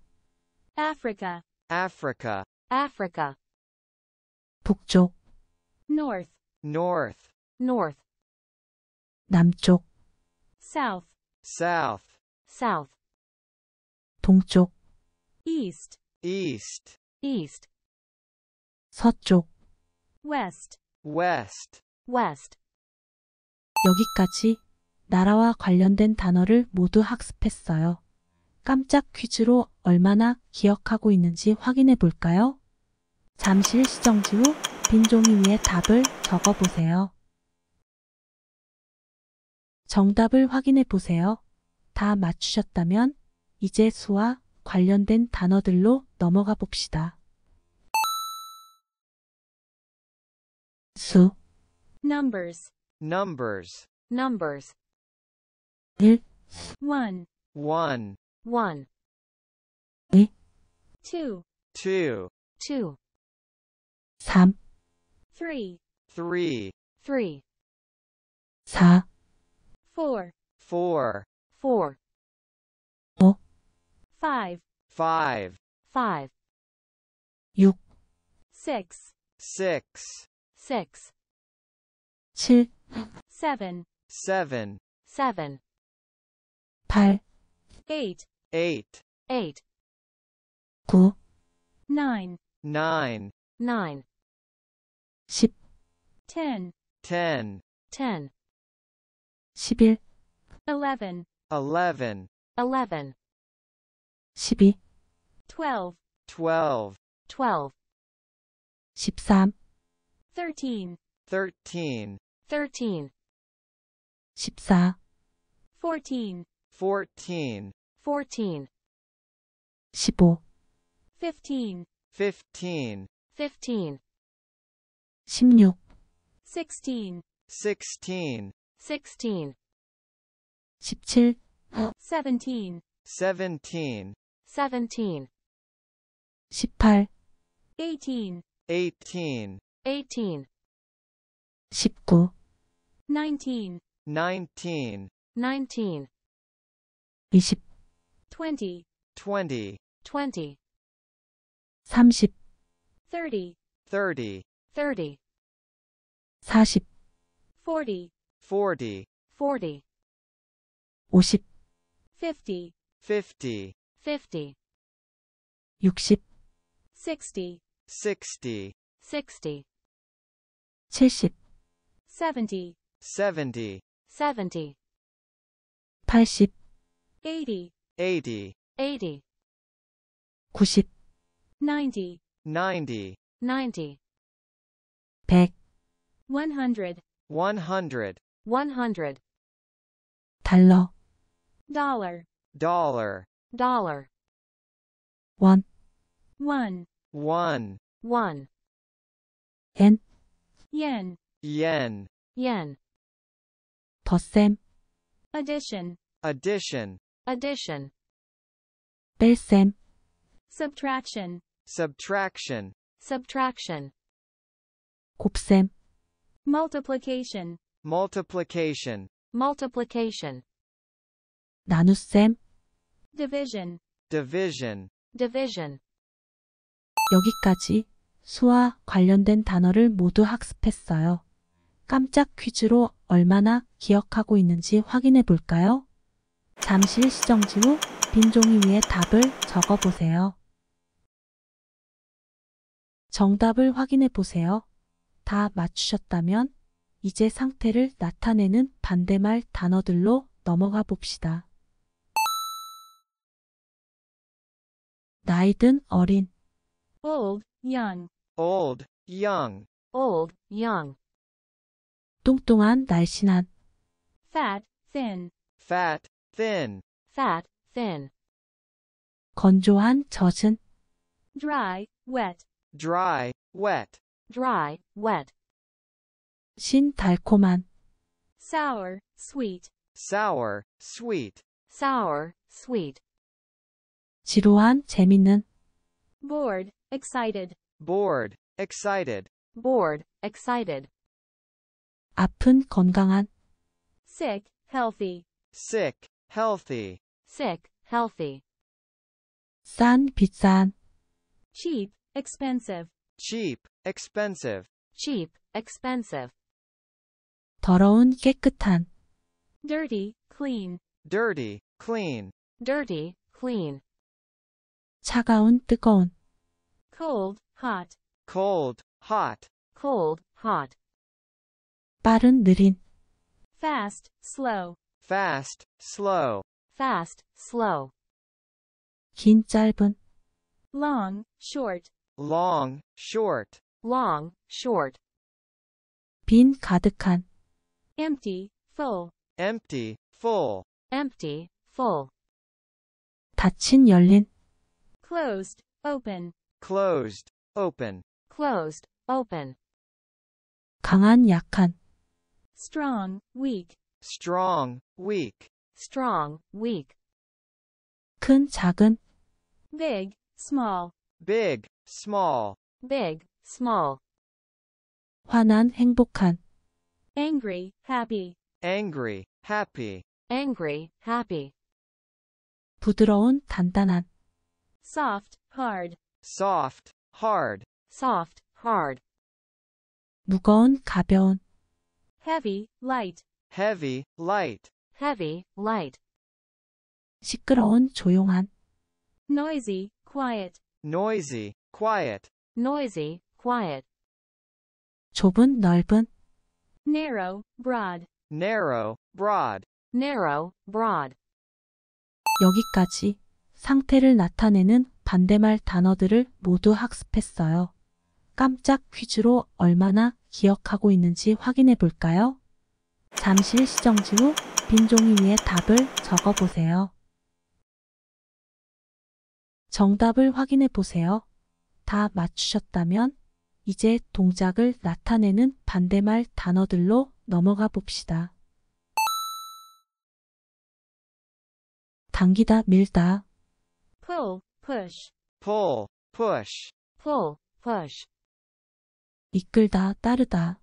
Africa, Africa, Africa. 북쪽, North, North, North. 남쪽, South, South, South. 동쪽, East, East, East. 서쪽. West, West. West. 여기까지 나라와 관련된 단어를 모두 학습했어요. 깜짝 퀴즈로 얼마나 기억하고 있는지 확인해 볼까요? 잠실 시정지 후 빈 종이 위에 답을 적어 보세요. 정답을 확인해 보세요. 다 맞추셨다면 이제 수와 관련된 단어들로 넘어가 봅시다. 수, numbers, numbers, numbers, 1, one, one, one, 이, two, two, two, 3, three, three, three, 4, four, four, four, 5, five, five, five, 6, six, six, six, 7, seven, seven, seven, 8, eight, eight, eight, 9, nine, nine, nine, 10, ten, ten, ten, 11, eleven, eleven, eleven, 12, twelve, twelve, twelve, 13, thirteen, thirteen, thirteen, 14, fourteen, fourteen, fourteen, 15, fifteen, fifteen, fifteen, 16, sixteen, sixteen, sixteen, 17, seventeen, seventeen, seventeen, 18, eighteen, eighteen, eighteen, 19, nineteen, nineteen, nineteen, 20, twenty, twenty, twenty, 30, thirty, thirty, thirty, 40, forty, forty, forty, 50, fifty, fifty, fifty, 60, sixty, sixty, sixty, 70, seventy, seventy, seventy, 80, eighty, eighty, eighty, 90, ninety, ninety, ninety, 100, one hundred, one hundred, one hundred, 달러, dollar, dollar, dollar. One. Won. Won. Won. Yen. Yen. Yen. Yen. 더셈 addition. Addition. Addition. 뺄셈 subtraction. Subtraction. Subtraction. 곱셈 multiplication. Multiplication. Multiplication. 나눗셈 division, division, division. 여기까지 수와 관련된 단어를 모두 학습했어요. 깜짝 퀴즈로 얼마나 기억하고 있는지 확인해 볼까요? 잠시 시정지 후 빈 종이 위에 답을 적어 보세요. 정답을 확인해 보세요. 다 맞추셨다면 이제 상태를 나타내는 반대말 단어들로 넘어가 봅시다. 나이든 어린, old, young, old, young, old, young, 뚱뚱한 날씬한, fat, thin, fat, thin, fat, thin, 건조한 젖은, dry, wet, dry, wet, dry, wet, 신 달콤한, sour, sweet, sour, sweet, sour, sweet, 지루한 재밌는, bored, excited, bored, excited, bored, excited, 아픈 건강한, sick, healthy, sick, healthy, sick, healthy, 싼 비싼, cheap, expensive, cheap, expensive, cheap, expensive, 더러운 깨끗한, dirty, clean, dirty, clean, dirty, clean, 차가운 뜨거운, cold, hot, cold, hot, cold, hot, 빠른 느린, fast, slow, fast, slow, fast, slow, 긴 짧은, long, short, long, short, long, short, 빈 가득한, empty, full, empty, full, empty, full, 닫힌 열린, closed, open, closed, open, closed, open, 강한, 약한, strong, weak, strong, weak, strong, weak, 큰, 작은, big, small, big, small, big, small, 화난, 행복한, angry, happy, angry, happy, angry, happy, 부드러운, 단단한, soft, hard, soft, hard, soft, hard, 무거운, 가벼운, heavy, light, heavy, light, heavy, light, 시끄러운, 조용한, noisy, quiet, noisy, quiet, noisy, quiet, 좁은, 넓은, narrow, broad, narrow, broad, narrow, broad. 여기까지 상태를 나타내는 반대말 단어들을 모두 학습했어요. 깜짝 퀴즈로 얼마나 기억하고 있는지 확인해 볼까요? 잠실 시정지 후 빈 종이 위에 답을 적어 보세요. 정답을 확인해 보세요. 다 맞추셨다면 이제 동작을 나타내는 반대말 단어들로 넘어가 봅시다. 당기다, 밀다, pull, push, pull, push, pull, push, 이끌다, 따르다,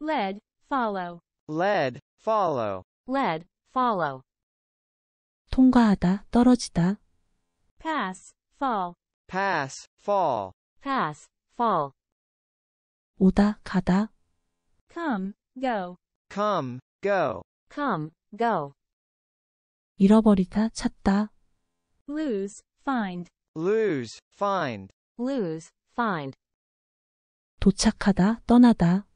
lead, follow, lead, follow, lead, follow, 통과하다, 떨어지다, pass, fall, pass, fall, pass, fall, 오다, 가다, come, go, come, go, come, go, 잃어버리다, 찾다, lose, find, lose, find, lose, find, 도착하다, 떠나다,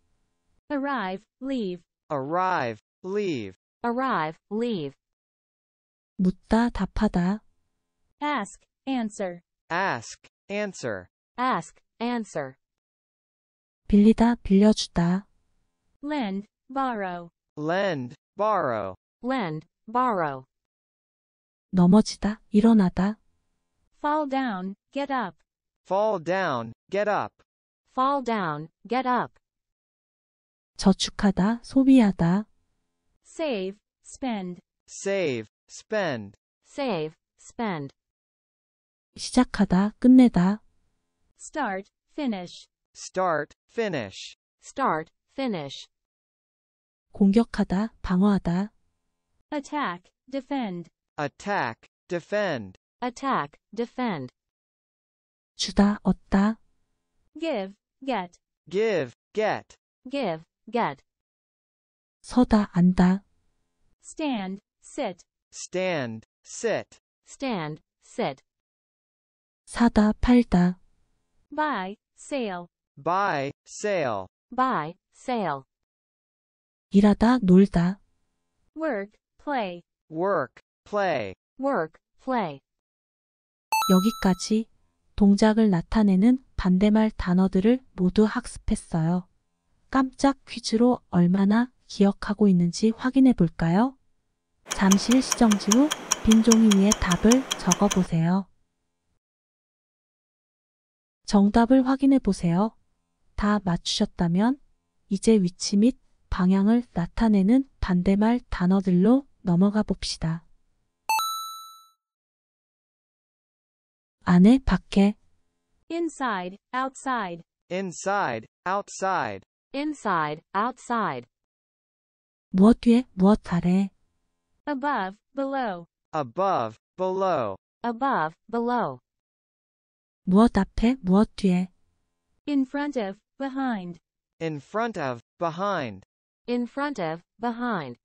arrive, leave, arrive, leave, arrive, leave, 묻다, 답하다, ask, answer, ask, answer, ask, answer, 빌리다, 빌려주다, lend, borrow, lend, borrow, lend, borrow, 넘어지다, 일어나다, fall down, get up, fall down, get up, fall down, get up, 저축하다, 소비하다, save, spend, save, spend, save, spend, 시작하다, 끝내다, start, finish, start, finish, start, finish, 공격하다, 방어하다, attack, defend, attack, defend, attack, defend, 주다, 얻다, give, get, give, get, give, get, 서다, 안다, stand, sit, stand, sit, stand, sit, 사다, 팔다, buy, sale, buy, sale, buy, sale, 일하다, 놀다, work, play, work, play, work, play. 여기까지 동작을 나타내는 반대말 단어들을 모두 학습했어요. 깜짝 퀴즈로 얼마나 기억하고 있는지 확인해 볼까요? 잠실 시정지 후 빈 종이 위에 답을 적어 보세요. 정답을 확인해 보세요. 다 맞추셨다면 이제 위치 및 방향을 나타내는 반대말 단어들로 넘어가 봅시다. 안에, 밖에, Inside, outside, inside, outside, inside, outside, 무엇 뒤에, 무엇 아래, above, below, above, below, above, below, 무엇 앞에, 무엇 뒤에, in front of, behind, in front of, behind, in front of, behind,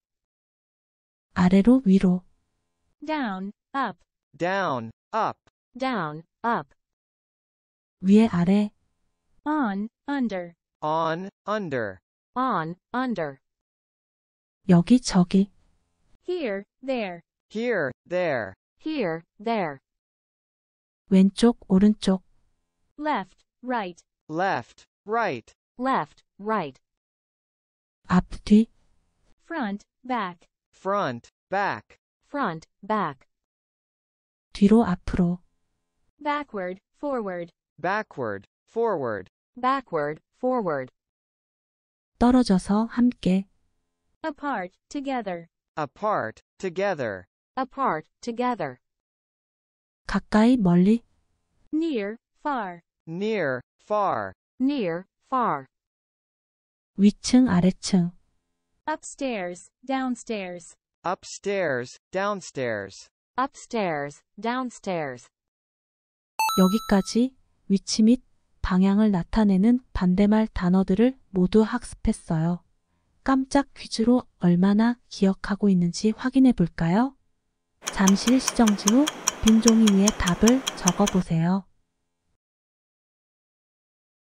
아래로, 위로, down, up, down, up, down, up, 위에, 아래, on, under, on, under, on, under, 여기, 저기, here, there, here, there, here, there, 왼쪽, 오른쪽, left, right, left, right, left, right, 앞, 뒤, front, back, front, back, front, back, 뒤로, 앞으로, backward, forward, backward, forward, backward, forward, 떨어져서 함께, apart, together, apart, together, apart, together, 가까이 멀리, near, far, near, far, near, far, 위층 아래층, upstairs, downstairs, upstairs, downstairs, upstairs, downstairs, 여기까지 위치 및 방향을 나타내는 반대말 단어들을 모두 학습했어요. 깜짝 퀴즈로 얼마나 기억하고 있는지 확인해 볼까요? 잠시 시정지 후 빈 종이 위에 답을 적어 보세요.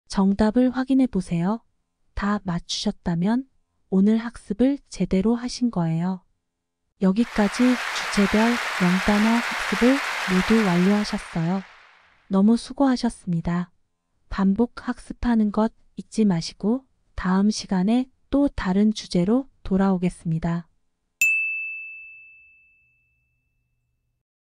정답을 확인해 보세요. 다 맞추셨다면 오늘 학습을 제대로 하신 거예요. 여기까지 주체별 영단어 학습을 모두 완료하셨어요. 너무 수고하셨습니다. 반복 학습하는 것 잊지 마시고 다음 시간에 또 다른 주제로 돌아오겠습니다.